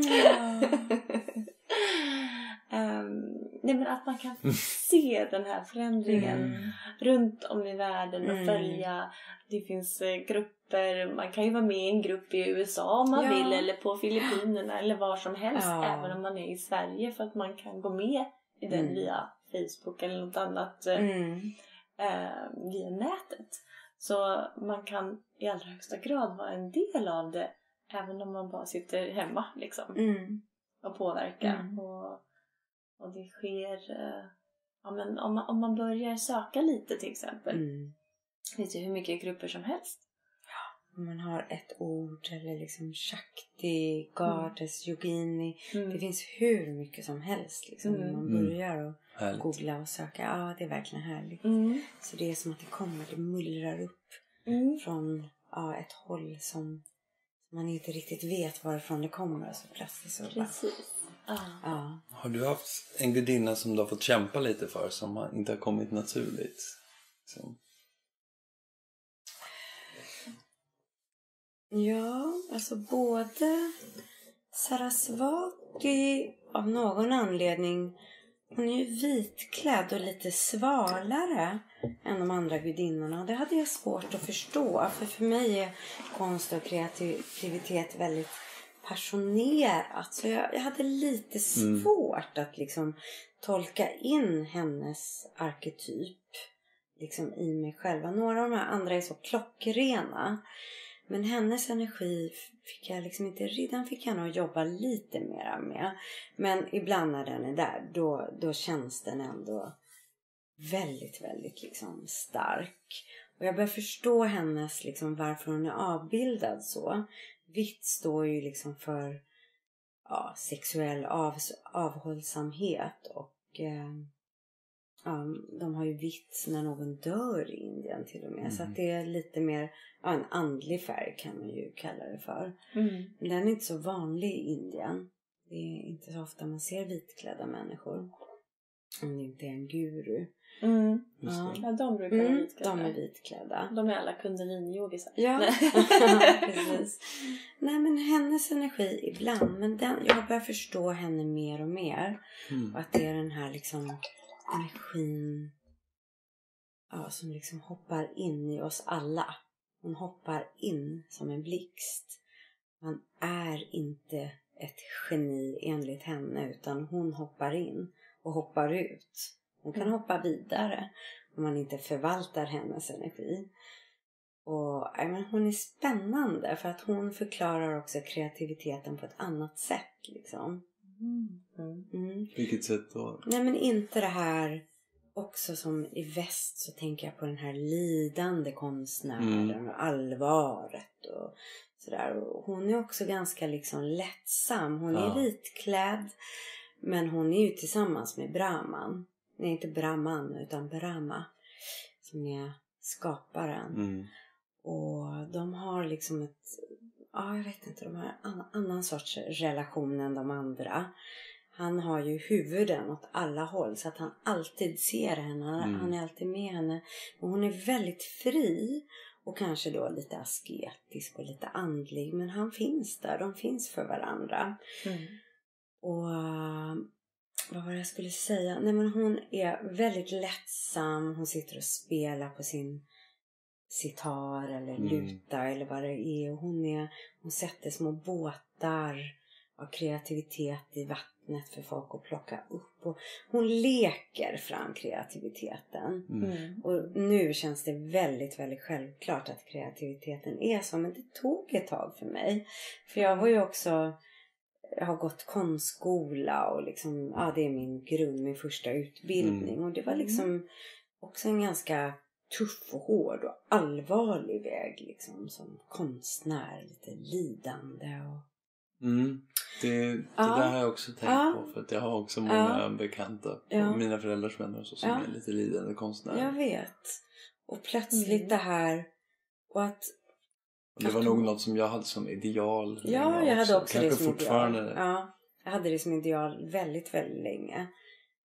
B: Ehm, nej men att man kan se den här förändringen
A: Mm.
B: runt om i världen och
A: Mm.
B: följa. Det finns eh, grupper, man kan ju vara med i en grupp i USA om man
A: Ja.
B: vill eller på Filippinerna eller var som helst
A: Ja.
B: även om man är i Sverige för att man kan gå med i den
A: Mm.
B: via Facebook eller något annat eh,
A: Mm.
B: eh, via nätet. Så man kan i allra högsta grad vara en del av det även om man bara sitter hemma liksom
A: Mm.
B: och påverka.
A: Mm.
B: Och, och det sker... eh, ja, men om, man, om man börjar söka lite till exempel.
A: Mm.
B: Det finns ju hur mycket grupper som helst.
A: Om man har ett ord eller liksom Shakti, Goddess, Yogini.
B: Mm.
A: Det finns hur mycket som helst liksom.
B: Mm.
A: Man
C: Mm.
A: börjar och
C: Härligt.
A: googla och söka. Ja, det är verkligen härligt.
B: Mm.
A: Så det är som att det kommer, det mullrar upp
B: Mm.
A: från ja, ett håll som man inte riktigt vet varifrån det kommer. Så plötsligt så bara,
B: Precis. Ah.
A: Ja.
C: Har du haft en gudinna som du har fått kämpa lite för som inte har kommit naturligt? Liksom.
A: Ja, alltså både Sarasvati av någon anledning hon är ju vitklädd och lite svalare än de andra gudinnorna. Det hade jag svårt att förstå. För för mig är konst och kreativitet väldigt passionerat. Så jag, jag hade lite svårt att liksom tolka in hennes arketyp liksom i mig själva. Några av de här andra är så klockrena. Men hennes energi fick jag liksom inte, den fick jag nog jobba lite mera med. Men ibland när den är där, då, då känns den ändå väldigt, väldigt liksom stark. Och jag börjar förstå hennes, liksom varför hon är avbildad så. Vitt står ju liksom för ja, sexuell av, avhållsamhet och eh, ja, de har ju vitt när någon dör i Indien till och med. Så att det är lite mer ja, en andlig färg kan man ju kalla det för.
B: Mm.
A: Men den är inte så vanlig i Indien. Det är inte så ofta man ser vitklädda människor. Om det inte är en guru.
B: Mm.
A: Ja.
B: Ja, de brukar vara
A: Mm,
B: vitklädda.
A: de är vitklädda.
B: De är alla kundaliniyogisar.
A: Ja, precis. Nej men hennes energi ibland, men den, jag börjar förstå henne mer och mer.
C: Mm.
A: Och att det är den här liksom energin ja, som liksom hoppar in i oss alla. Hon hoppar in som en blixt. Man är inte ett geni enligt henne utan hon hoppar in och hoppar ut. Hon kan hoppa vidare om man inte förvaltar hennes energi. Och men Hon är spännande för att hon förklarar också kreativiteten på ett annat sätt. Liksom.
B: Mm. Mm.
A: Mm.
C: Vilket sätt då?
A: Nej men inte det här också som i väst så tänker jag på den här lidande konstnären
C: Mm.
A: och allvaret och sådär. Och hon är också ganska liksom lättsam. Hon
C: Ja.
A: är vitklädd men hon är ju tillsammans med Brahman. Nej inte Brahman utan Brahma som är skaparen.
C: Mm.
A: Och de har liksom ett, ja jag vet inte, de har en annan, sorts relation än de andra. Han har ju huvuden åt alla håll så att han alltid ser henne. Han,
C: Mm.
A: han är alltid med henne. Och hon är väldigt fri och kanske då lite asketisk och lite andlig. Men han finns där, de finns för varandra.
B: Mm.
A: Och vad var det jag skulle säga? Nej men hon är väldigt lättsam. Hon sitter och spelar på sin sitar eller
C: Mm.
A: luta eller vad det är. Och hon, är, hon sätter små båtar av kreativitet i vattnet för folk att plocka upp. Och hon leker fram kreativiteten.
C: Mm.
B: Mm.
A: Och nu känns det väldigt, väldigt självklart att kreativiteten är så. Men det tog ett tag för mig. För jag var ju också... Jag har gått konstskola och liksom, ja det är min grund, min första utbildning. Och det var liksom också en ganska tuff och hård och allvarlig väg liksom som konstnär. Lite lidande och...
C: Mm. Det, det
A: Ja.
C: där har jag också tänkt
A: Ja.
C: på för att jag har också många
A: Ja.
C: bekanta,
A: Ja.
C: mina föräldrars vänner och så, som
A: Ja.
C: är lite lidande konstnärer.
A: Jag vet. Och plötsligt
B: Mm.
A: det här och att
C: Och det var nog något som jag hade som ideal.
A: Ja, jag hade också
C: Kanske
A: det som
C: fortfarande.
A: ideal. Ja, jag hade det som ideal väldigt, väldigt länge.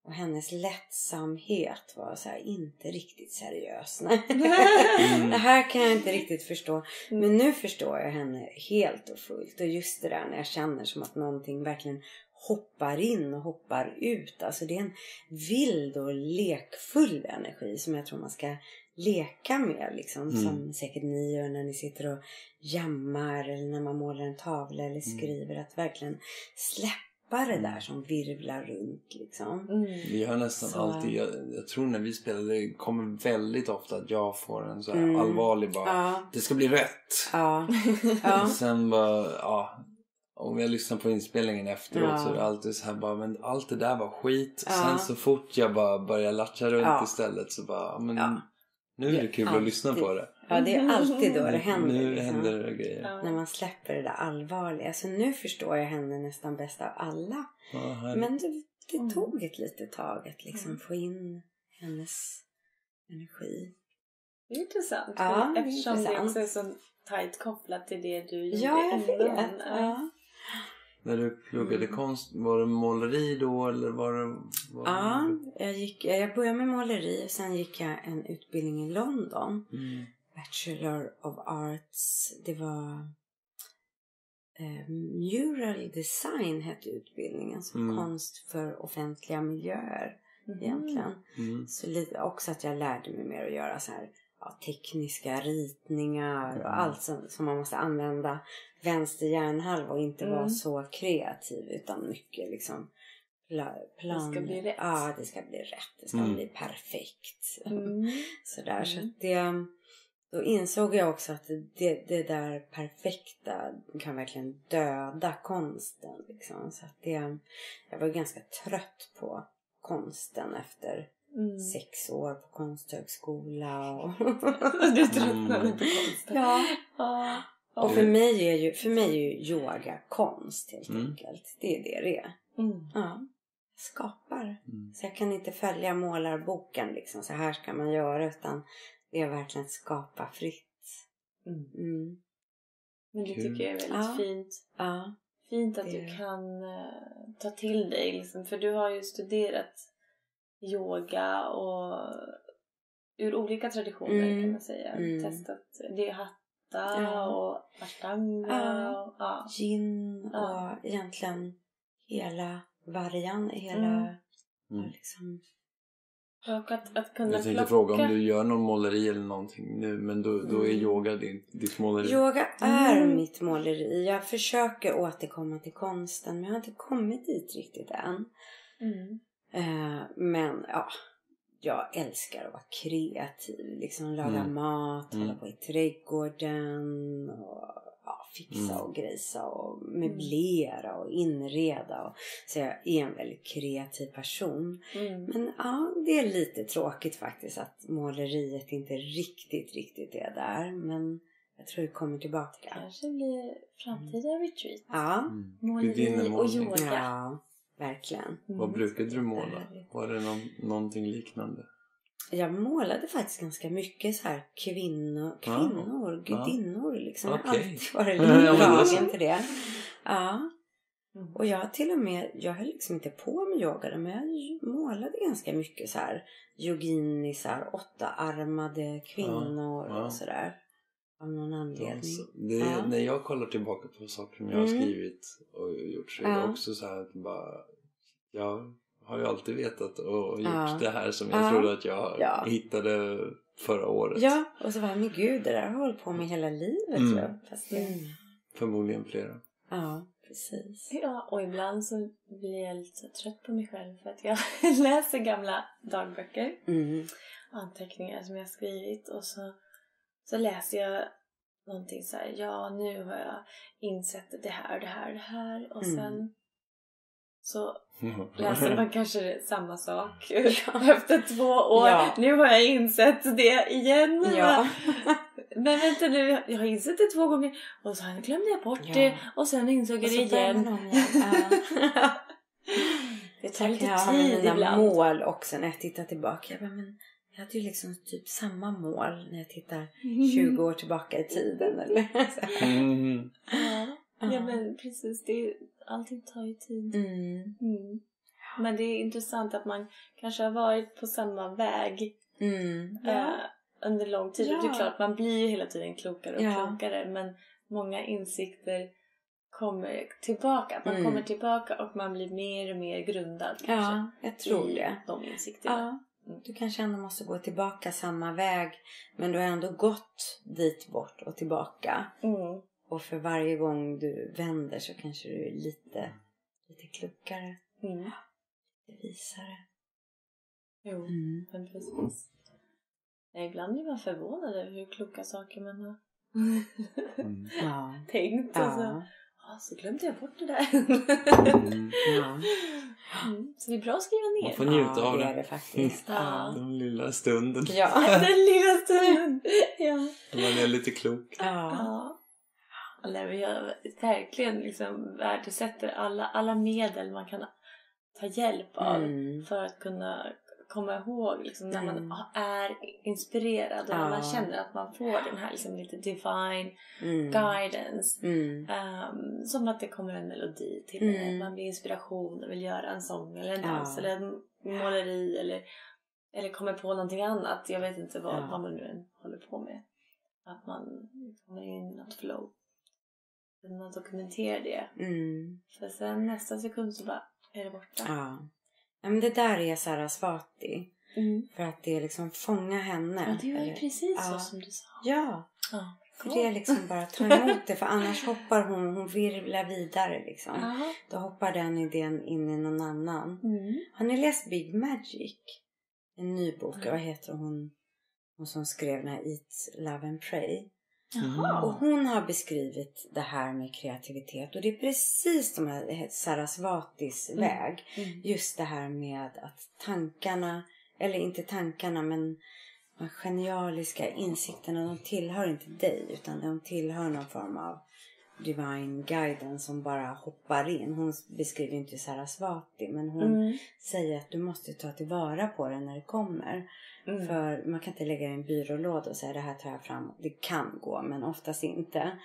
A: Och hennes lättsamhet var så här, inte riktigt seriös. Nej.
C: Mm.
A: Det här kan jag inte riktigt förstå. Men nu förstår jag henne helt och fullt. Och just det där när jag känner som att någonting verkligen hoppar in och hoppar ut. Alltså det är en vild och lekfull energi som jag tror man ska leka med. Liksom,
C: Mm.
A: Som säkert ni gör när ni sitter och jammar eller när man målar en tavla eller skriver. Att verkligen släppa det där som virvlar runt. Liksom.
B: Mm.
C: Vi har nästan
A: Så-
C: alltid, jag, jag tror när vi spelar, det kommer väldigt ofta att jag får en så här
A: Mm.
C: allvarlig bara,
A: Ja,
C: det ska bli rätt.
A: ja, ja.
C: Och sen bara, ja. Om jag lyssnar på inspelningen efteråt
A: Ja.
C: så är det alltid så här bara, men allt det där var skit.
A: Ja.
C: Sen så fort jag bara börjar latcha runt
A: Ja.
C: istället så bara, men
A: Ja.
C: Nu är det
A: Det
C: kul att lyssna
A: alltid-
C: på det.
A: ja, det är alltid då det händer.
C: Nu
A: liksom.
C: händer det grejer.
B: Ja.
A: När man släpper det där allvarliga. Så nu förstår jag henne nästan bäst av alla.
C: Ja.
A: Men det, det
B: Mm.
A: tog ett litet tag att liksom
B: Mm.
A: få in hennes energi.
B: Det är intressant.
A: Ja,
B: eftersom
A: intressant.
B: det också är så tajt kopplat till det du gjorde
A: Ja, jag
B: innan.
A: vet. Ja.
C: När du pluggade
A: Mm.
C: konst, var det måleri då eller var det... Var
A: Ja, jag, gick, jag började med måleri sen gick jag en utbildning i London.
C: Mm.
A: Bachelor of Arts. Det var eh, Mural Design hette utbildningen. Som
C: Mm.
A: konst för offentliga miljöer egentligen.
C: Mm.
A: Så lite, också att jag lärde mig mer att göra så här ja, tekniska ritningar
C: Mm.
A: och allt som, som man måste använda vänster hjärnhalva och inte vara
B: Mm.
A: så kreativ utan mycket liksom pla, plan.
B: Det ska bli rätt.
A: Ja, det ska bli rätt. Det ska
C: Mm.
A: bli perfekt.
B: Mm.
A: Sådär. Så
B: Mm.
A: att det, då insåg jag också att det, det där perfekta kan verkligen döda konsten. Liksom. Så att det, jag var ganska trött på konsten efter
B: Mm.
A: sex år på konsthögskola. Och,
B: Du tröttnade
C: Mm.
B: på konsten.
A: ja.
B: Ja.
A: och för mig är ju, för mig är ju yoga konst helt
C: Mm.
A: enkelt. Det är det det är.
B: Mm.
A: Ja. Jag skapar.
C: Mm.
A: Så jag kan inte följa målarboken liksom. Så här ska man göra. Utan det är verkligen att skapa fritt.
B: Mm.
A: Mm.
B: Men det tycker jag är väldigt
A: Ja.
B: fint.
A: Ja.
B: Fint att
A: Det-
B: du kan eh, ta till dig liksom, för du har ju studerat yoga och ur olika traditioner
A: Mm.
B: kan man säga.
A: Mm.
B: Testat det är hatta
A: Ja.
B: och ashtanga.
A: Ja.
B: Och, ja.
A: Gin och
B: Ja.
A: egentligen hela varjan. Hela
B: Mm.
C: Mm.
A: liksom.
B: och att, att kunna
C: Jag tänkte
B: plocka.
C: fråga om du gör någon måleri eller någonting nu men då, då är
A: Mm.
C: yoga din, ditt måleri.
A: Yoga är
B: Mm.
A: mitt måleri. Jag försöker återkomma till konsten men jag har inte kommit dit riktigt än.
B: Mm.
A: Eh, men ja, jag älskar att vara kreativ. Liksom laga
C: Mm.
A: mat,
C: Mm.
A: hålla på i trädgården och ja, fixa
C: Mm.
A: och grejsa och möblera och inreda. Och, så jag är en väldigt kreativ person.
B: Mm.
A: Men ja, det är lite tråkigt faktiskt att måleriet inte riktigt, riktigt är där. Men jag tror det kommer tillbaka.
B: Kanske blir framtida retreat.
A: Ja,
C: Mm.
B: Måleri och yoga.
A: ja verkligen.
B: Mm.
C: Vad brukade du måla? Var det någon, någonting liknande?
A: Jag målade faktiskt ganska mycket så här kvinnor,
C: Ja.
A: kvinnor,
C: Ja.
A: gudinnor liksom. Jag har alltid varit
C: så.
A: till det. Ja,
B: Mm.
A: och jag till och med, jag höll liksom inte på med yoga men jag målade ganska mycket så här yoginisar, åttaarmade kvinnor
C: ja.
A: och sådär. Av någon anledning.
C: Det,
A: Ja.
C: När jag kollar tillbaka på saker som jag har
A: Mm.
C: skrivit och gjort så är det
A: Ja.
C: också så här att bara, jag har ju alltid vetat och gjort
A: Ja.
C: det här som jag
A: Ja.
C: trodde att jag
A: Ja.
C: hittade förra året.
A: Ja, och så var men gud det där har jag hållit på med hela livet
C: Mm.
A: ju. Fast det,
C: Förmodligen flera.
A: Ja, precis.
B: Ja, och ibland så blir jag lite trött på mig själv för att jag läser gamla dagböcker,
A: Mm.
B: anteckningar som jag har skrivit och så, så läser jag någonting så här, ja nu har jag insett det här, det här, det här och
A: Mm.
B: sen så läser man kanske samma sak efter två år.
A: Ja.
B: Nu har jag insett det igen.
A: Ja.
B: Men vänta nu, jag har insett det två gånger och sen glömde jag bort
A: Ja.
B: det och sen insåg jag
A: Och
B: det
A: så
B: igen.
A: Ja.
B: Det tar lite
A: jag ha med
B: tid
A: mina
B: ibland.
A: mål också när jag tittar tillbaka. Jag, bara, men jag hade ju liksom typ samma mål när jag tittar 20 år tillbaka i tiden. Eller?
C: Mm.
B: Ja, ja
A: Ja.
B: men precis. Det, är- allting tar ju tid.
A: Mm.
B: Mm. Men det är intressant att man kanske har varit på samma väg
A: Mm.
B: eh, under lång tid. Och det är
A: Ja.
B: klart, man blir ju hela tiden klokare och
A: Ja.
B: klokare. Men många insikter kommer tillbaka. Man
A: Mm.
B: kommer tillbaka och man blir mer och mer grundad kanske.
A: Ja, jag tror
B: i
A: det.
B: de insikterna.
A: Ja, du kanske ändå måste gå tillbaka samma väg. Men du har ändå gått dit bort och tillbaka.
B: Mm.
A: Och för varje gång du vänder så kanske du är lite, lite klokare.
B: Mm.
A: Lite visare.
B: Jo,
A: Mm.
B: men precis. Ja, ibland blir man förvånad över hur kloka saker man har
C: Mm.
A: Ja.
B: tänkt. Och så,
A: Ja.
B: Ja, så glömde jag bort det där.
C: Mm.
A: ja.
B: Mm. Så det är bra att skriva ner.
C: Man får njuta
A: ja,
C: av
A: det
C: det.
A: är det faktiskt. Ja.
C: Den lilla stunden.
A: Ja.
B: Den lilla stunden. ja.
C: Man är lite klok.
A: ja.
B: Ja. Eller vi har verkligen liksom värdesätter alla, alla medel man kan ta hjälp av
A: Mm.
B: för att kunna komma ihåg liksom, när
A: Mm.
B: man är inspirerad och när man
A: Ja.
B: känner att man får den här liksom, lite divine
A: Mm.
B: guidance.
A: Mm.
B: Ehm, som att det kommer en melodi till
A: Mm.
B: en. Man blir inspiration och vill göra en sång eller en
A: Ja.
B: dans eller en måleri eller, eller kommer på någonting annat. Jag vet inte vad,
A: Ja.
B: vad man nu än håller på med. Att man kommer in i något flow. Men man dokumenterar det.
A: Mm.
B: För sen nästa sekund så bara är det borta.
A: Ja. Men det där är Sarasvati.
B: Mm.
A: För att det liksom fånga henne.
B: Ja, det var ju precis
A: Ja.
B: så som du sa.
A: Ja.
B: Ja.
A: För det är liksom bara ta emot det. För annars hoppar hon, hon virvlar vidare liksom.
B: Jaha.
A: Då hoppar den idén in i någon annan.
B: Mm.
A: Har ni läst Big Magic? En ny bok.
B: Nej.
A: Vad heter hon? Hon som skrev den här Eat, Love and Pray.
B: Jaha.
A: Och hon har beskrivit det här med kreativitet. Och det är precis de här Sarasvatis
B: Mm.
A: väg.
B: Mm.
A: Just det här med att tankarna, eller inte tankarna men de genialiska insikterna, de tillhör inte dig utan de tillhör någon form av divine guidance som bara hoppar in. Hon beskriver inte Sarasvati men hon
B: Mm.
A: säger att du måste ta tillvara på det när det kommer.
B: Mm.
A: För man kan inte lägga i en byrålåda och säga det här tar jag fram. Det kan gå men oftast inte.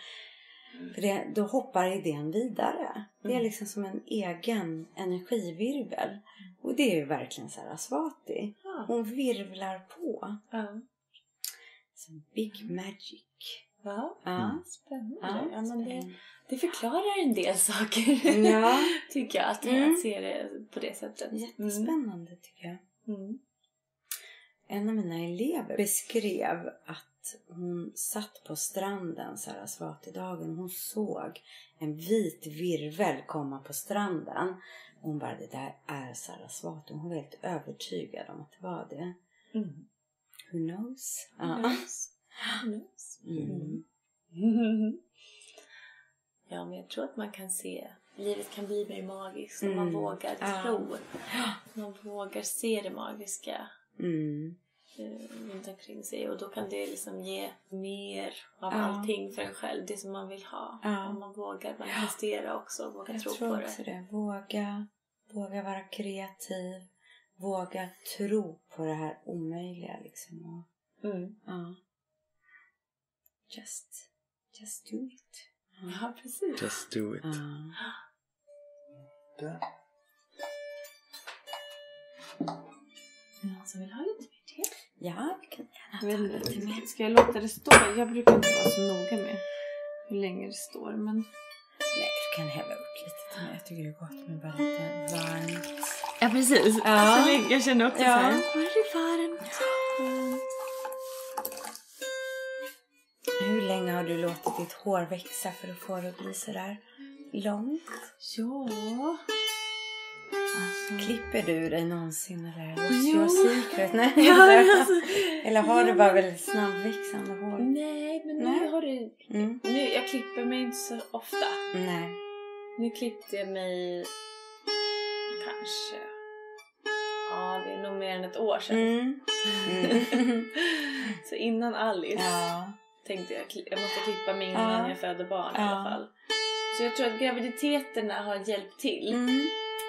A: För det, då hoppar idén vidare. Det är
B: Mm.
A: liksom som en egen energivirvel. Och det är ju verkligen Sarasvati.
B: Ja.
A: Hon virvlar på.
B: Ja.
A: Som Big Magic.
B: Ja.
A: Ja.
B: Spännande.
A: Ja,
B: men det, det förklarar en del saker.
A: Ja,
B: tycker jag. Att,
A: Mm.
B: att se det på det sättet.
A: jättespännande tycker jag.
B: Mm. Mm.
A: En av mina elever beskrev att hon satt på stranden Sarasvati-dagen. Hon såg en vit virvel komma på stranden. Hon bara, det där är Sarasvati. Hon var helt övertygad om att det var det.
B: Mm.
A: Who knows?
B: Who
A: Ja.
B: knows? Who knows?
A: Mm.
B: Ja, men jag tror att man kan se livet kan bli mer magiskt om man
A: Mm.
B: vågar tro. Man vågar se det magiska
A: Mm.
B: eh, runt omkring sig och då kan det liksom ge mer av
A: Ja.
B: allting för en själv, det som man vill ha.
A: Ja.
B: Om man vågar manifestera också och vågar
A: Jag
B: tro
A: tror
B: på
A: också
B: det.
A: det. Våga, våga vara kreativ. Våga tro på det här omöjliga liksom. Och,
B: Mm.
A: ja. Just, just do it. Ja.
B: Precis.
C: Just do it.
A: Ja.
C: Där.
B: Någon som vill ha lite mer te?
A: Ja, vi kan
B: Jag
A: gärna ta lite mer.
B: ska jag låta det stå? Jag brukar inte vara så noga med hur länge det står, men...
A: Nej, du kan hälla upp lite till mig. Jag tycker det är gott med bara lite varmt.
B: Ja, precis.
A: Ja.
B: Så jag känner också
A: Ja.
B: så här, var det varmt?
A: Hur länge har du låtit ditt hår växa för att få det att bli sådär långt?
B: Ja...
A: Klipper du dig någonsin eller? What's your secret? Nej,
B: Ja, alltså,
A: eller har du bara väldigt snabbväxande hår?
B: Nej, men nu
A: Nej.
B: har det...
A: Mm.
B: Nu, jag klipper mig inte så ofta.
A: Nej.
B: Nu klippte jag mig kanske... Ja, det är nog mer än ett år sedan.
A: Mm. Mm.
B: så innan Alice
A: ja.
B: tänkte jag jag måste klippa mig innan
A: Ja.
B: jag föder barn i
A: Ja.
B: alla fall. Så jag tror att graviditeterna har hjälpt till
A: Mm.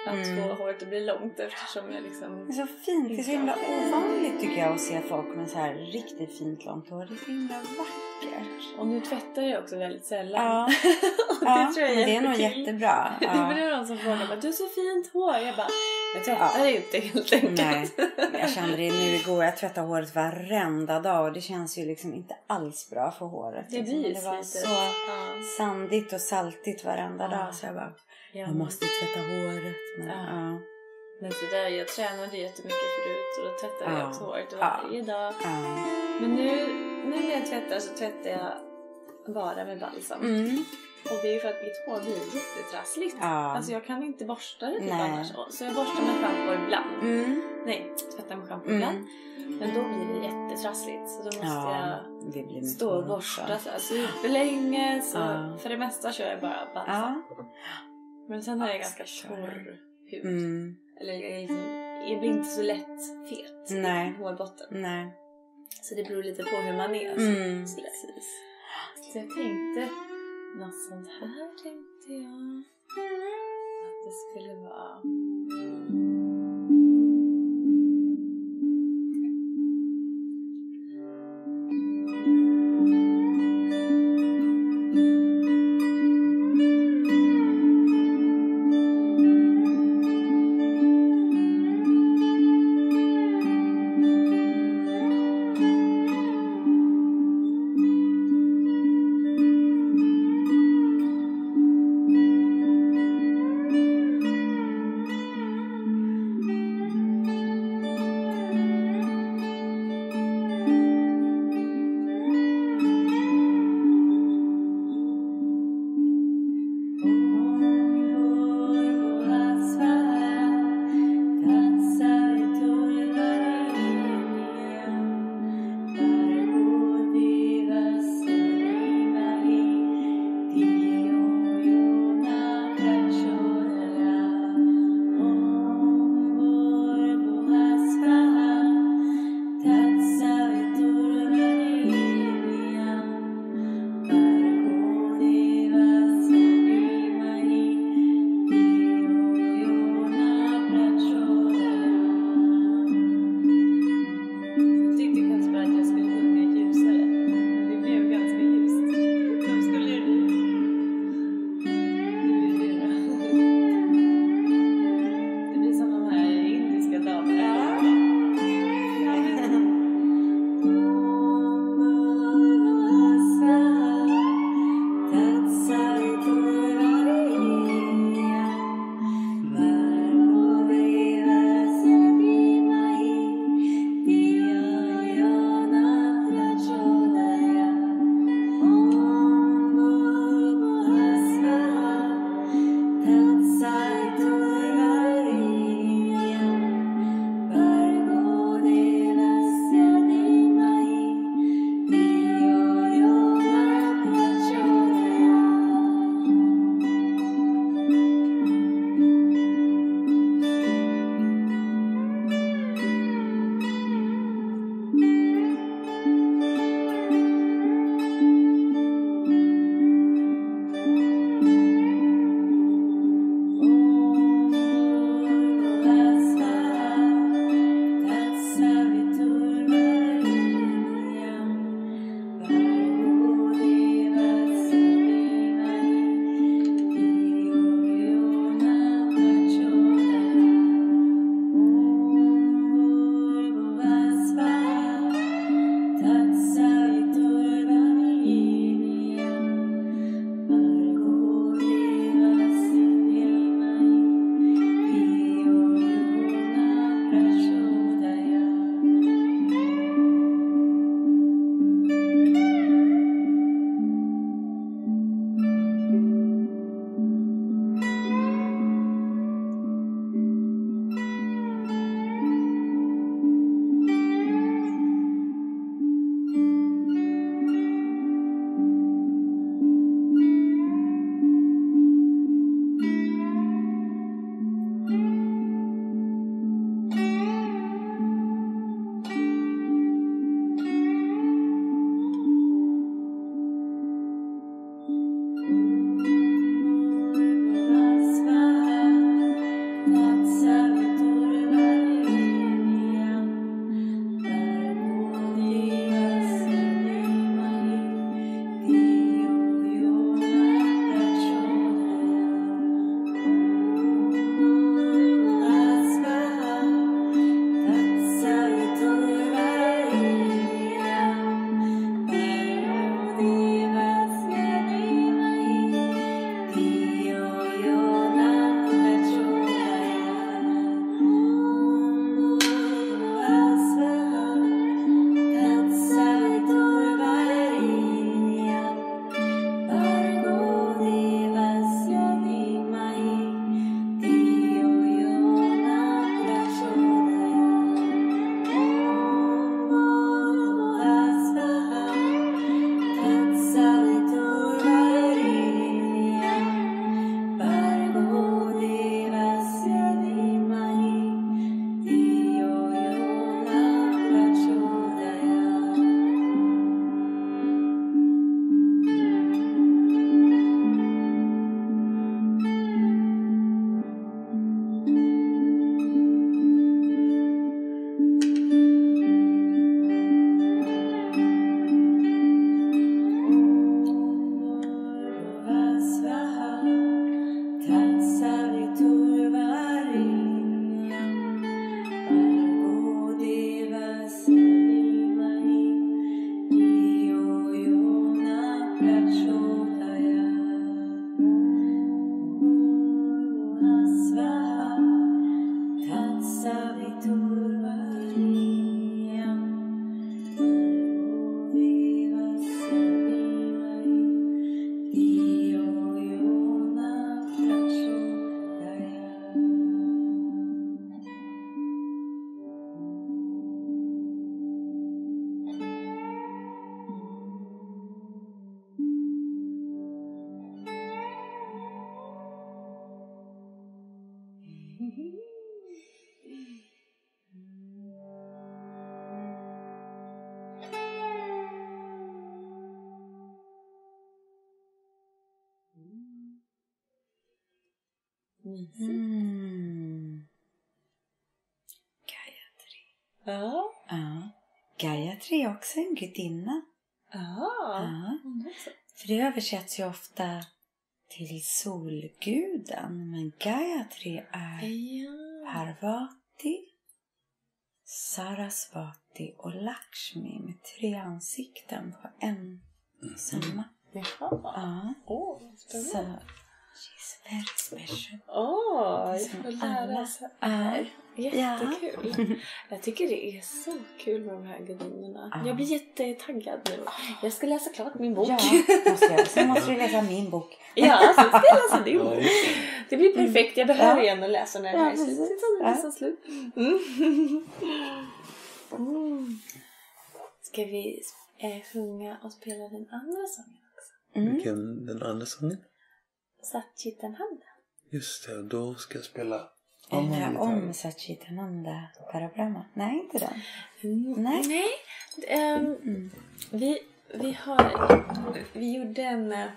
B: Att
A: Mm.
B: få håret att bli långt eftersom jag liksom...
A: Det är så fint. Det är så himla ovanligt tycker jag att se folk med så här riktigt fint långt hår. Det är så himla vackert.
B: Och nu tvättar jag också väldigt sällan.
A: Ja,
B: och
A: ja
B: det tror jag
A: men det är nog jättebra.
B: Det
A: Ja.
B: var någon som frågade du har så fint hår. Jag bara, jag tvättar det inte helt enkelt.
A: Nej, jag kände det nu igår. Jag tvättar håret varenda dag och det känns ju liksom inte alls bra för håret.
B: Det
A: liksom. Det var så
B: Ja.
A: sandigt och saltigt varenda
B: Ja.
A: dag så jag bara,
B: Ja,
A: jag måste tvätta håret. Men,
B: Ja.
A: ja.
B: Men så där, jag tränade jättemycket förut och då tvättade jag
A: Ja.
B: också håret varje dag. Men nu, nu när jag tvättar så tvättar jag bara med balsam.
A: Mm.
B: Och det är för att mitt hår blir jättetrassligt.
A: Ja.
B: Alltså jag kan inte borsta det typ annars. Så jag borstar med schampo ibland.
A: Mm.
B: Nej, tvättar med schampo
A: Mm.
B: ibland. Men då blir det jättetrassligt. Så då måste
A: Ja,
B: jag stå och borsta så här superlänge. Så
A: Ja.
B: för det mesta kör jag bara balsam.
A: Ja.
B: Men sen har jag
A: Ja,
B: ganska torr hud.
A: Mm.
B: Eller jag, är liksom, jag blir inte så lätt fet
A: Nej.
B: i hårbotten.
A: Nej.
B: Så det beror lite på hur man är.
A: Mm.
B: Så, där. så jag tänkte något sånt här tänkte jag. Att det skulle vara...
A: också en gudinna.
B: Ja.
A: Ja. För det översätts ju ofta till solguden. Men Gayatri är
B: Ja.
A: Parvati, Sarasvati och Lakshmi med tre ansikten på en samma.
B: Jaha.
A: Ja. Så,
B: spännande.
A: She's very special.
B: Åh, jag får lära sig. Jättekul. Jag tycker det är så kul med de här gudinnorna.
A: Ja.
B: Jag blir jättetaggad nu. Jag ska läsa klart min bok.
A: Ja, måste jag. Sen måste du läsa min bok.
B: Ja, sen ska jag läsa din
C: Ja,
B: bok.
C: det.
B: Det blir perfekt. Jag behöver
A: Ja.
B: en att läsa när
A: Ja,
B: den här är
A: precis.
B: slut. Sen är
A: Ja.
B: nästan slut. Mm. Mm. Ska vi eh, sjunga och spela den andra sången också?
A: Mm.
C: Vilken den andra sången?
B: Satchitananda.
C: Just det, och då ska jag spela Om
A: här
C: man
A: om Satchitananda Parabrahma. Nej, inte den.
B: Mm.
A: Nej.
B: Nej. ehm,
A: Mm.
B: vi, vi har... Vi gjorde en... eh,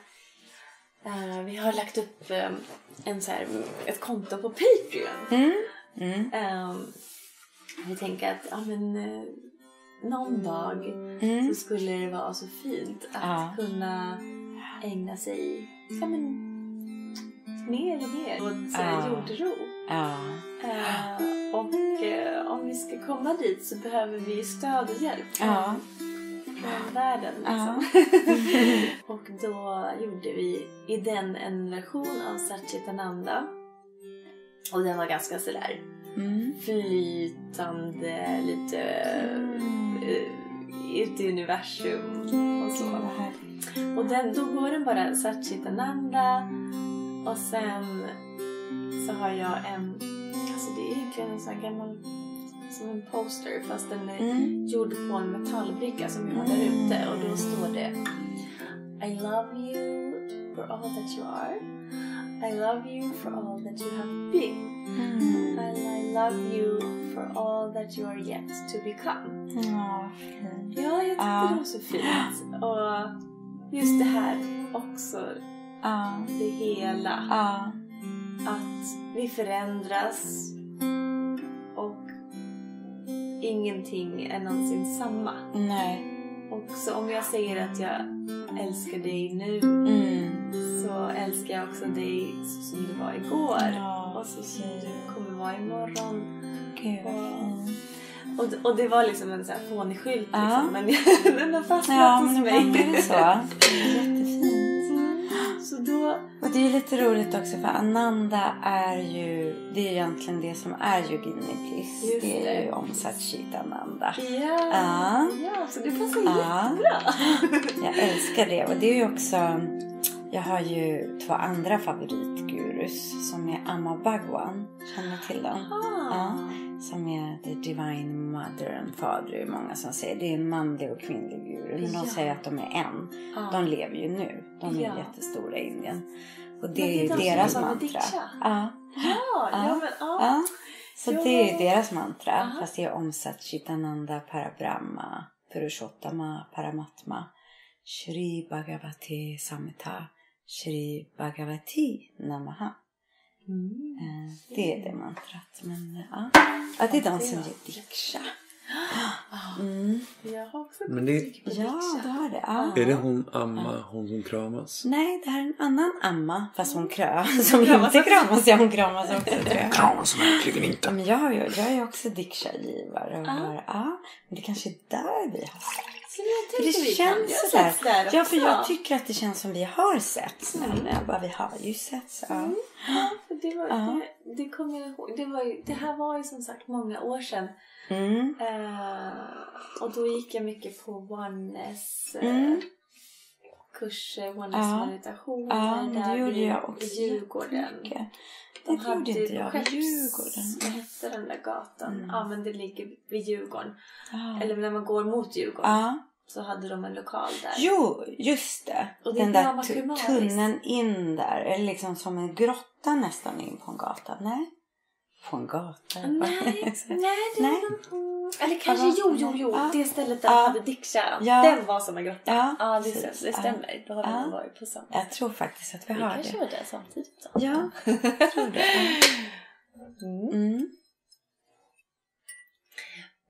B: vi har lagt upp eh, en så här, ett konto på Patreon.
A: Mm. Mm.
B: Ehm, vi tänker att ja, men, eh, någon dag
A: Mm.
B: så skulle det vara så fint att
A: Ja.
B: kunna ägna sig ja, men, mer och så här,
A: Ja.
B: jordro.
A: Ja.
B: Eh, och eh, om vi ska komma dit så behöver vi stöd och hjälp från,
A: Ja.
B: från världen. Liksom. och då gjorde vi i den en version av Satchitananda. Och den var ganska sådär
A: Mm.
B: flytande, lite uh, ute i universum och så. Och den, då går den bara Satchitananda och sen så har jag en, alltså det är egentligen en sån här gammal, som en poster fast den är
A: Mm.
B: gjord på en metallbricka som vi har där ute och då står det I love you for all that you are. I love you for all that you have been.
A: Mm.
B: And I love you for all that you are yet to become.
A: Ja, fint.
B: Ja, jag tyckte
A: Ja.
B: det var så fint. Och just det här också,
A: Ja.
B: det hela.
A: Ja.
B: Att vi förändras och ingenting är någonsin samma.
A: Nej.
B: Och så om jag säger att jag älskar dig nu
A: Mm.
B: så älskar jag också dig så som du var igår.
A: Ja,
B: Och så som du kommer vara imorgon.
A: Gud fint.
B: Och, och det var liksom en sån här fånig skylt
A: Ja.
B: liksom, men den har fastnat
A: Ja,
B: hos
A: men
B: mig.
A: ibland är det så.
B: Så då,
A: Och det är lite roligt också för Ananda är ju, det är egentligen det som är yogini bliss.
B: Just
A: Det är
B: det.
A: ju om Satchitananda.
B: ja,
A: Ja.
B: ja, så det passar
A: Ja.
B: jättebra.
A: Jag älskar det. Och det är ju också, jag har ju två andra favoritgurus som är Amma Bhagwan. Känner du till dem?
B: Ah.
A: Som är the divine mother and father. Det är många som säger. Det är en manlig och kvinnlig guru. Men de
B: Ja.
A: säger att de är en.
B: Ah.
A: De lever ju nu. De är
B: Ja.
A: jättestora i Indien. Och
B: Men
A: det är ju
B: de
A: deras mantra. Ja.
B: Ja, ja,
A: Ja.
B: men ja.
A: ja. Så
B: Ja.
A: det är ju deras mantra.
B: Ja.
A: Fast det är om Satchitananda Parabrahma Purushottama Paramatma Shri Bhagavate Samhita Shri Bhagavati Namaha.
B: Mm.
A: Eh, Det är det mantrat. Men ja, ja det är de som ger diksha. Mm.
B: Jag har också
C: Men det-
A: Ja, du har det. Ja.
C: Är det hon Amma, hon som kramas?
A: Nej, det här är en annan amma. Fast hon krö, som
B: Kramas
A: inte kramas. Ja, hon kramas också tror jag.
C: Kramas verkligen inte.
A: men jag, har ju, jag är ju också diksha-givare.
B: Ja.
A: ja, men det kanske är där vi har sett.
B: Så jag
A: För det känns sådär.
B: sex där
A: Ja, för jag tycker att det känns som vi har sett. Men
B: Mm.
A: jag bara, vi har ju sett. Ja.
B: Mm. Ja, för det, var,
A: Ja.
B: det, det kommer jag ihåg. Det, var ju, det här var ju som sagt många år sedan.
A: Mm.
B: Eh, och då gick jag mycket på Oneness eh,
A: Mm.
B: kurser, Oneness
A: Ja.
B: meditationer
A: Ja, men det
B: där
A: gjorde jag också.
B: vid Djurgården.
A: Mycket.
B: De
A: Det
B: hade
A: inte jag.
B: Skepps-
A: Djurgården.
B: Vad hette den där gatan?
A: Mm.
B: Ja men det ligger vid Djurgården.
A: Ja.
B: Eller när man går mot Djurgården
A: Ja.
B: så hade de en lokal där.
A: Jo, just det.
B: Och det
A: Den där tunneln in där. Eller liksom som en grotta nästan in på en gata. Nej? På en gata.
B: Nej, nej, det
A: Nej.
B: Eller kanske, jo, jo, jo.
A: Ja.
B: Det stället där
A: Ja.
B: de hade Dickkärran.
A: Ja.
B: Den var som en grotta.
A: Ja,
B: Ja, det,
A: precis.
B: det stämmer. Då har vi varit på samma.
A: Jag tror faktiskt att vi
B: Vi
A: har
B: kanske
A: det.
B: var där samtidigt då.
A: Ja, jag tror det.
B: Mm.
A: Mm.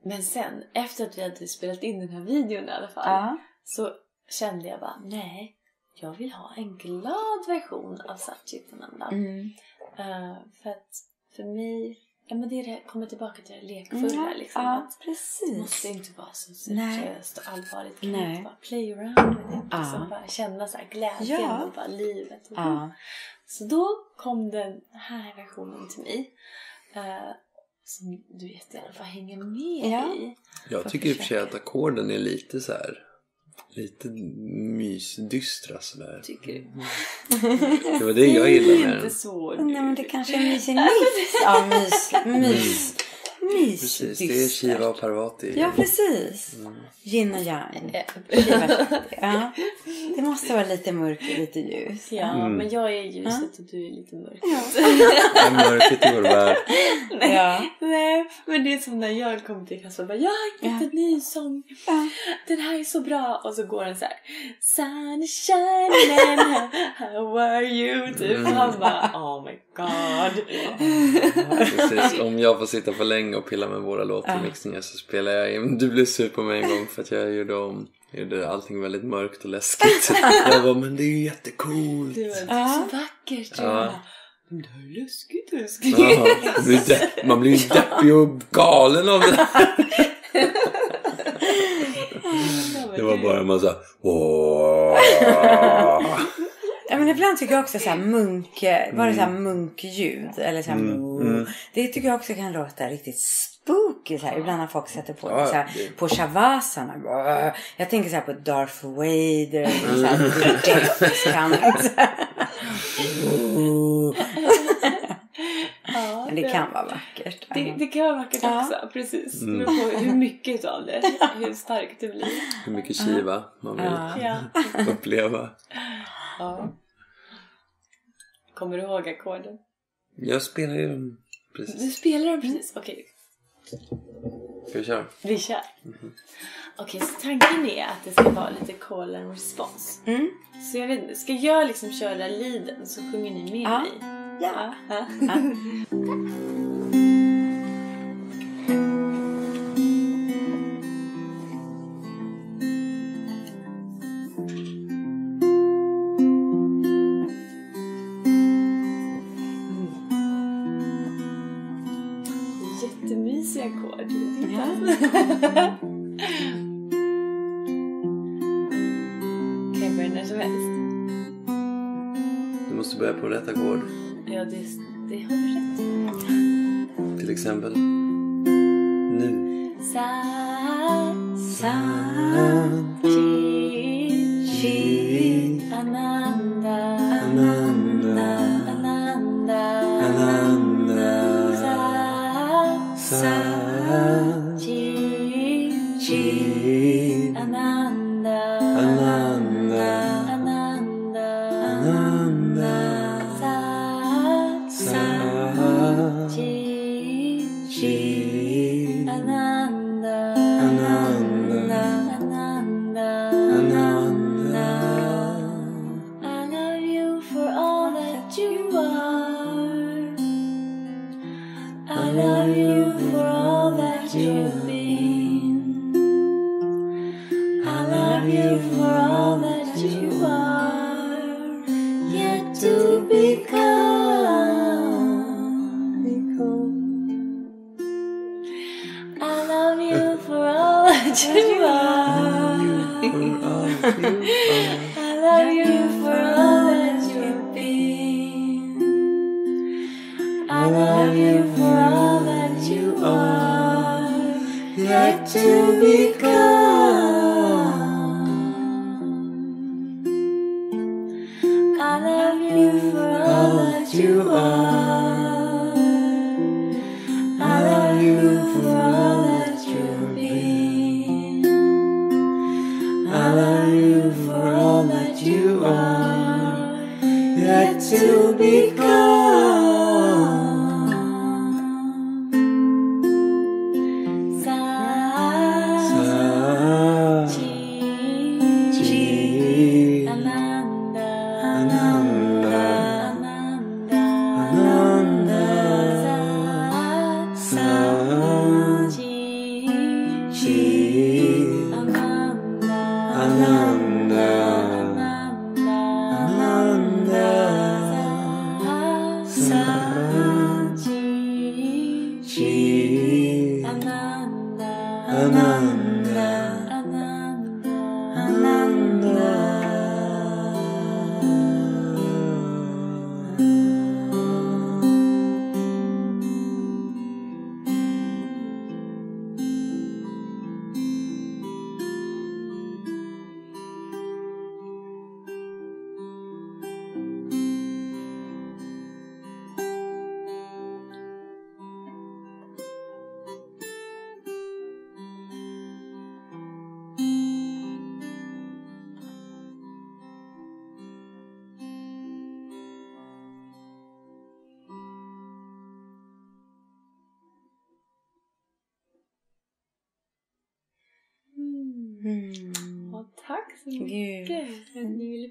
B: Men sen, efter att vi hade spelat in den här videon i alla fall. Så kände jag bara, nej. Jag vill ha en glad version av Satchitananda.
A: Mm.
B: Eh, för att för mig, ja men det är det, kommer tillbaka till det lekfulla
A: Mm,
B: liksom.
A: ja,
B: Att det
A: precis.
B: måste inte vara så seriöst och allvarligt. Kan
A: Nej.
B: inte bara play around with it.
A: Ja.
B: Liksom bara känna så här glädjen
A: Ja.
B: och bara livet. Och
A: Ja.
B: Så då kom den här versionen till mig. eh, som du vet i alla fall hänger med
A: Ja.
B: i.
C: Jag
A: Får
C: tycker i och för sig att ackorden är lite så här lite mysdystra sådär.
B: Tycker du?
C: Det var det jag gillade med
B: Inte
C: den.
B: så.
A: Nej men det kanske är mysig mys. Ja, mys. Mys. Mys.
C: Precis, det är Shiva och Parvati.
A: Ja, precis.
C: Mm.
A: Yin och yang. Ja. Det måste vara lite mörkt och lite ljus.
B: Ja,
C: Mm.
B: men jag är ljuset och du är lite mörk.
C: Ja, mörkret i vår värld.
A: Ja.
B: Nej, men det är som när jag kommer till kassan och bara Jag har hittat
A: Ja.
B: en ny sång.
A: Ja.
B: Den här är så bra. Och så går den så här. Sun is shining and how are you? Typ.
C: Mm.
B: Han bara oh my god.
C: Precis, om jag får sitta för länge och pilla med våra låtmixningar så spelar jag in. Du blev sur på mig en gång för att jag gjorde om gjorde allting väldigt mörkt och läskigt. Jag bara, men det är ju jättecoolt.
B: Det var
A: Ja.
B: så vackert.
C: Ja.
B: Ja. Men det här är läskigt läskigt.
C: Ja, man blir depp- man blir ju deppig och galen av det. Det var bara en massa "Åh."
A: Ja, men ibland tycker jag också så här munk, var det så här munkljud eller så här
C: Mm, mm.
A: Det tycker jag också kan låta riktigt spooky så här. Ibland när folk sätter på
C: Ja,
A: det så här,
C: det-
A: på shavasana. Jag tänker så här på Darth Vader eller så
C: Mm.
A: här Death så här.
B: Ja,
A: Men det kan vara vackert.
B: Det, det kan vara vackert
A: Ja.
B: också, precis. Det
C: Mm.
B: beror på hur mycket av det, hur starkt det blir.
C: Hur mycket Shiva man vill.
A: Ja.
C: uppleva.
B: ja. Kommer du ihåg ackorden?
C: Jag spelar ju dem
B: Du
C: precis.
B: spelar dem precis? Okej,
C: Ska vi köra?
B: vi kör. Okej, så tanken är att det ska vara lite call and response.
A: Mm.
B: Så jag vet inte, ska jag liksom köra leaden så sjunger ni med
A: Ja.
B: mig?
A: Ja.
B: ja.
A: Ja.
B: ackord.
A: Ja,
B: det, det har du rätt
C: Till exempel.
B: You for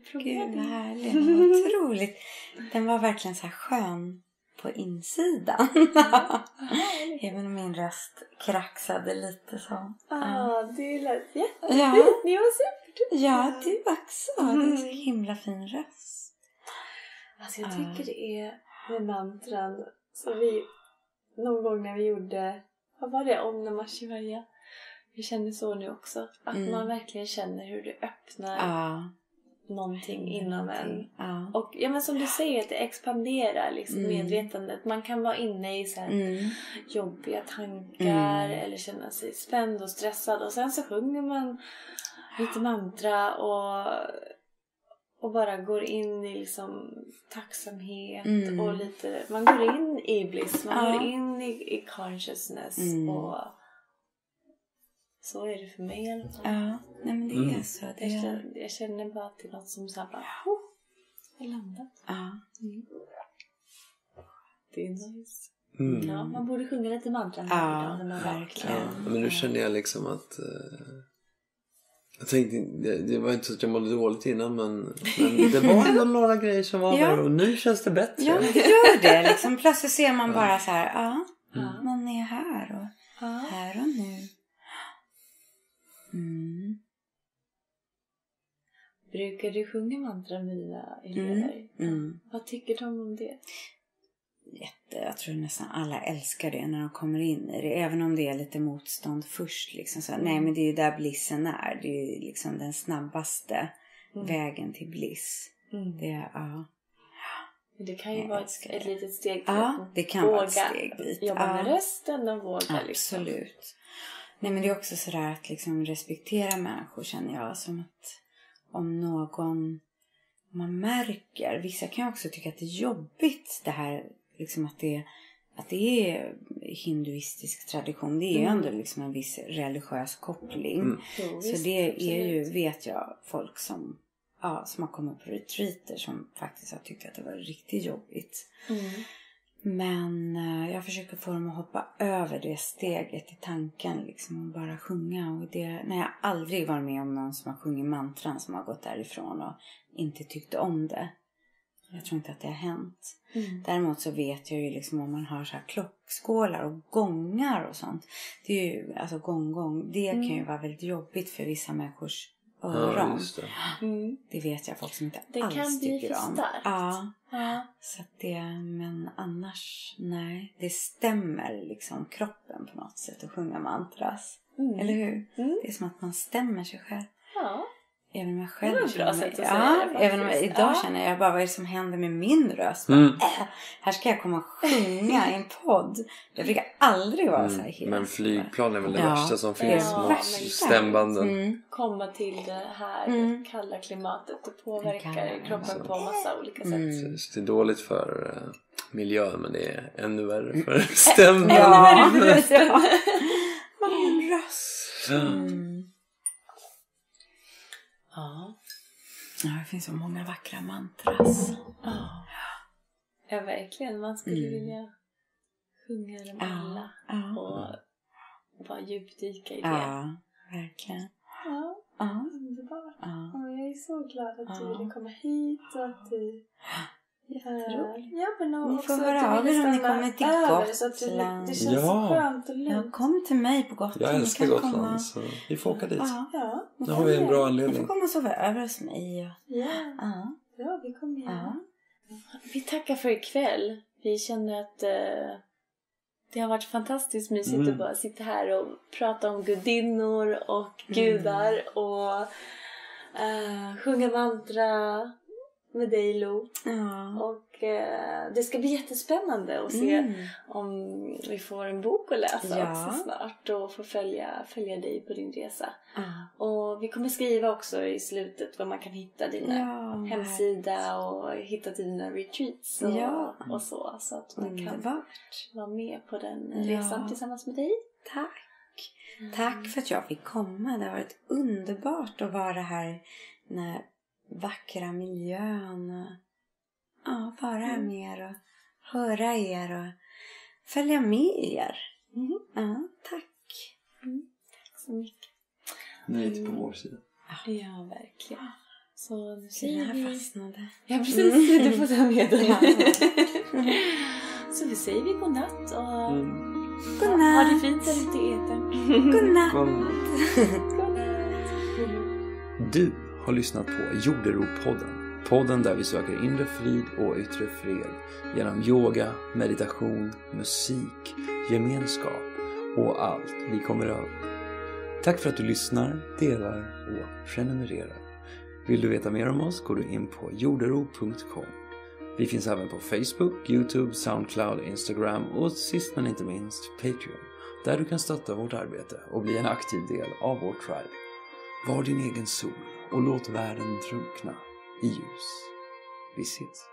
B: för att ni ville prova
A: Gud vad
B: det.
A: härligt. Otroligt. Den var verkligen så här skön på insidan. Även om min röst kraxade lite så.
B: Ja, det lät jättefint.
A: Ja.
B: Ni var superduktiga.
A: Ja, du också. Du har så himla fin röst.
B: Alltså jag
A: Ja.
B: tycker det är med mantran så vi någon gång när vi gjorde, vad var det, Om Namah Shivaya? Vi känner så nu också. Att
A: Mm.
B: man verkligen känner hur det öppnar
A: Ja.
B: Någonting inom en.
A: Ja.
B: Och ja, men som du säger, att det expanderar liksom
A: Mm.
B: medvetandet. Man kan vara inne i så
A: Mm.
B: jobbiga tankar
A: Mm.
B: eller känna sig spänd och stressad och sen så sjunger man lite mantra och, och bara går in i liksom tacksamhet
A: Mm.
B: och lite, man går in i bliss, man
A: Ja.
B: går in i, i consciousness
A: Mm.
B: och så är det för mig i alla fall.
A: Ja, nej men det
C: Mm.
A: är så. Det
B: Jag,
A: är...
B: känner, jag känner bara att det är något som så här bara, oh, har landat.
A: Ja.
B: Det är nice.
C: Mm.
B: Ja, man borde sjunga lite mantra
A: Ja, verkligen.
C: Ja, men nu känner jag liksom att... Eh, jag tänkte, det, det var inte så att jag mådde dåligt innan men, men det var ändå några grejer som var
A: Ja.
C: där och nu känns det bättre.
A: Ja, det gör det. Liksom, plötsligt ser man bara så här, ja, man är här och
B: Ja.
A: här och nu. Mm.
B: Brukar du sjunga mantra med dina elever?
A: Mm.
B: Vad tycker de om det?
A: Jätte, jag tror nästan alla älskar det när de kommer in i det. Även om det är lite motstånd först. Liksom. Så, nej, men det är ju där blissen är. Det är ju liksom den snabbaste
B: Mm.
A: vägen till bliss.
B: Mm.
A: Det, ja.
B: Men Det kan ju
A: Jag
B: vara ett, ett litet steg till
A: ja,
B: att
A: det kan vara ett
B: våga
A: steg dit.
B: jobba
A: ja.
B: med rösten och våga liksom.
A: Nej men det är också sådär att liksom respektera människor känner jag. Som att om någon, man märker, vissa kan ju också tycka att det är jobbigt det här liksom att det, att det är hinduistisk tradition. Det är ju
B: Mm.
A: ändå liksom en viss religiös koppling.
C: Mm.
B: Jo,
A: Så det är ju, vet jag, folk som, ja, som har kommit på retreater som faktiskt har tyckt att det var riktigt jobbigt.
B: Mm.
A: Men eh, jag försöker få dem att hoppa över det steget i tanken liksom och bara sjunga. Och det, när jag aldrig varit med om någon som har sjungit mantran som har gått därifrån och inte tyckte om det. Jag tror inte att det har hänt.
B: Mm.
A: Däremot så vet jag ju liksom om man har så här klockskålar och gångar och sånt. Det är ju, alltså gång, gång. Det kan ju
B: Mm.
A: vara väldigt jobbigt för vissa människors öron.
C: just det.
B: Mm.
A: det vet jag folk som inte
B: Det
A: alls
B: kan bli
A: tycker
B: för
A: om.
B: starkt.
A: Ja.
B: Ja.
A: Så att det, men annars, nej. Det stämmer liksom kroppen på något sätt att sjunga mantras.
B: Mm.
A: Eller hur?
B: Mm.
A: Det är som att man stämmer sig själv.
B: Ja.
A: Även om jag
B: Det
A: själv
B: var ett bra
A: känner mig...
B: sätt att säga
A: ja,
B: det,
A: även om jag, idag
B: Ja.
A: känner jag bara vad är det som händer med min röst?
C: Mm.
A: Äh, här ska jag komma och sjunga i en podd. Jag brukar aldrig vara så här
C: Mm.
A: helt...
C: Men flygplan är väl det
A: Ja,
C: värsta som
A: det
C: finns
B: Ja,
C: mot stämbanden.
A: Mm.
B: Komma till det här
A: Mm.
B: kalla klimatet och
A: Det
B: påverkar
A: kan-
B: kroppen på massa olika sätt.
A: Mm.
C: Så det är dåligt för eh, miljön men det är ännu värre för stämbanden.
A: Ja, ja. Min röst.
B: Ja.
A: Ja, det finns så många vackra mantras.
B: Ja. Ja, verkligen. Man skulle
A: Mm.
B: vilja sjunga dem alla
A: ja.
B: och bara djupdyka i det.
A: Ja, verkligen.
B: Ja,
A: Ja,
B: underbart.
A: ja.
B: Ja, jag är så glad att du ville komma hit och att du...
A: Jätteroligt.
B: Ja, men och
A: Ni får höra av er om ni kommer till
B: över, så att du-
A: Gotland.
B: Det känns
C: Ja.
B: så skönt och
A: Ja,
B: lugnt.
A: kom till mig på Gotland.
C: Jag älskar
A: kan komma.
C: Gotland så vi får åka dit.
A: Ja,
B: Ja,
C: Nu har vi en bra
A: Ni får
C: anledning.
A: komma och sova över hos mig. Och,
B: ja,
A: ja,
B: ja, vi kommer
A: ja.
B: Vi tackar för ikväll. Vi känner att eh, det har varit fantastiskt mysigt
C: Mm.
B: att bara sitta här och prata om gudinnor och
A: Mm.
B: gudar och eh, sjunga mantra med dig Lo.
A: ja.
B: Och eh, det ska bli jättespännande att se
A: Mm.
B: om vi får en bok att läsa
A: Ja.
B: också snart och få följa, följa dig på din resa.
A: Ja.
B: Och vi kommer skriva också i slutet var man kan hitta dina
A: Ja,
B: hemsida och hitta dina retreats och,
A: Ja.
B: och så. Så att man kan
A: Underbart.
B: vara med på den resan tillsammans med dig.
A: Tack. Tack för att jag fick komma. Det har varit underbart att vara här här vackra miljön. Och, ja, vara här
B: Mm.
A: med er och höra er och följa med er.
B: Mm.
A: Ja, tack.
B: Så mycket.
C: Det på vår sida.
B: Ja, verkligen. Så nu
A: Det
B: säger
A: här
B: vi...
A: fastnade.
B: Ja, precis. Du får ta med.
A: Ja.
B: Så nu säger vi godnatt och
C: Mm.
A: Godnatt.
B: ha det fint där ute i etern.
A: Godnatt.
C: Kom.
B: Godnatt.
C: Du har lyssnat på Jordero-podden. Podden där vi söker inre frid och yttre fred genom yoga, meditation, musik, gemenskap och allt vi kommer över. Tack för att du lyssnar, delar och prenumererar. Vill du veta mer om oss går du in på jordero.com. Vi finns även på Facebook, Youtube, Soundcloud, Instagram och sist men inte minst Patreon. Där du kan stötta vårt arbete och bli en aktiv del av vår tribe. Var din egen sol och låt världen drunkna i ljus. Vi ses.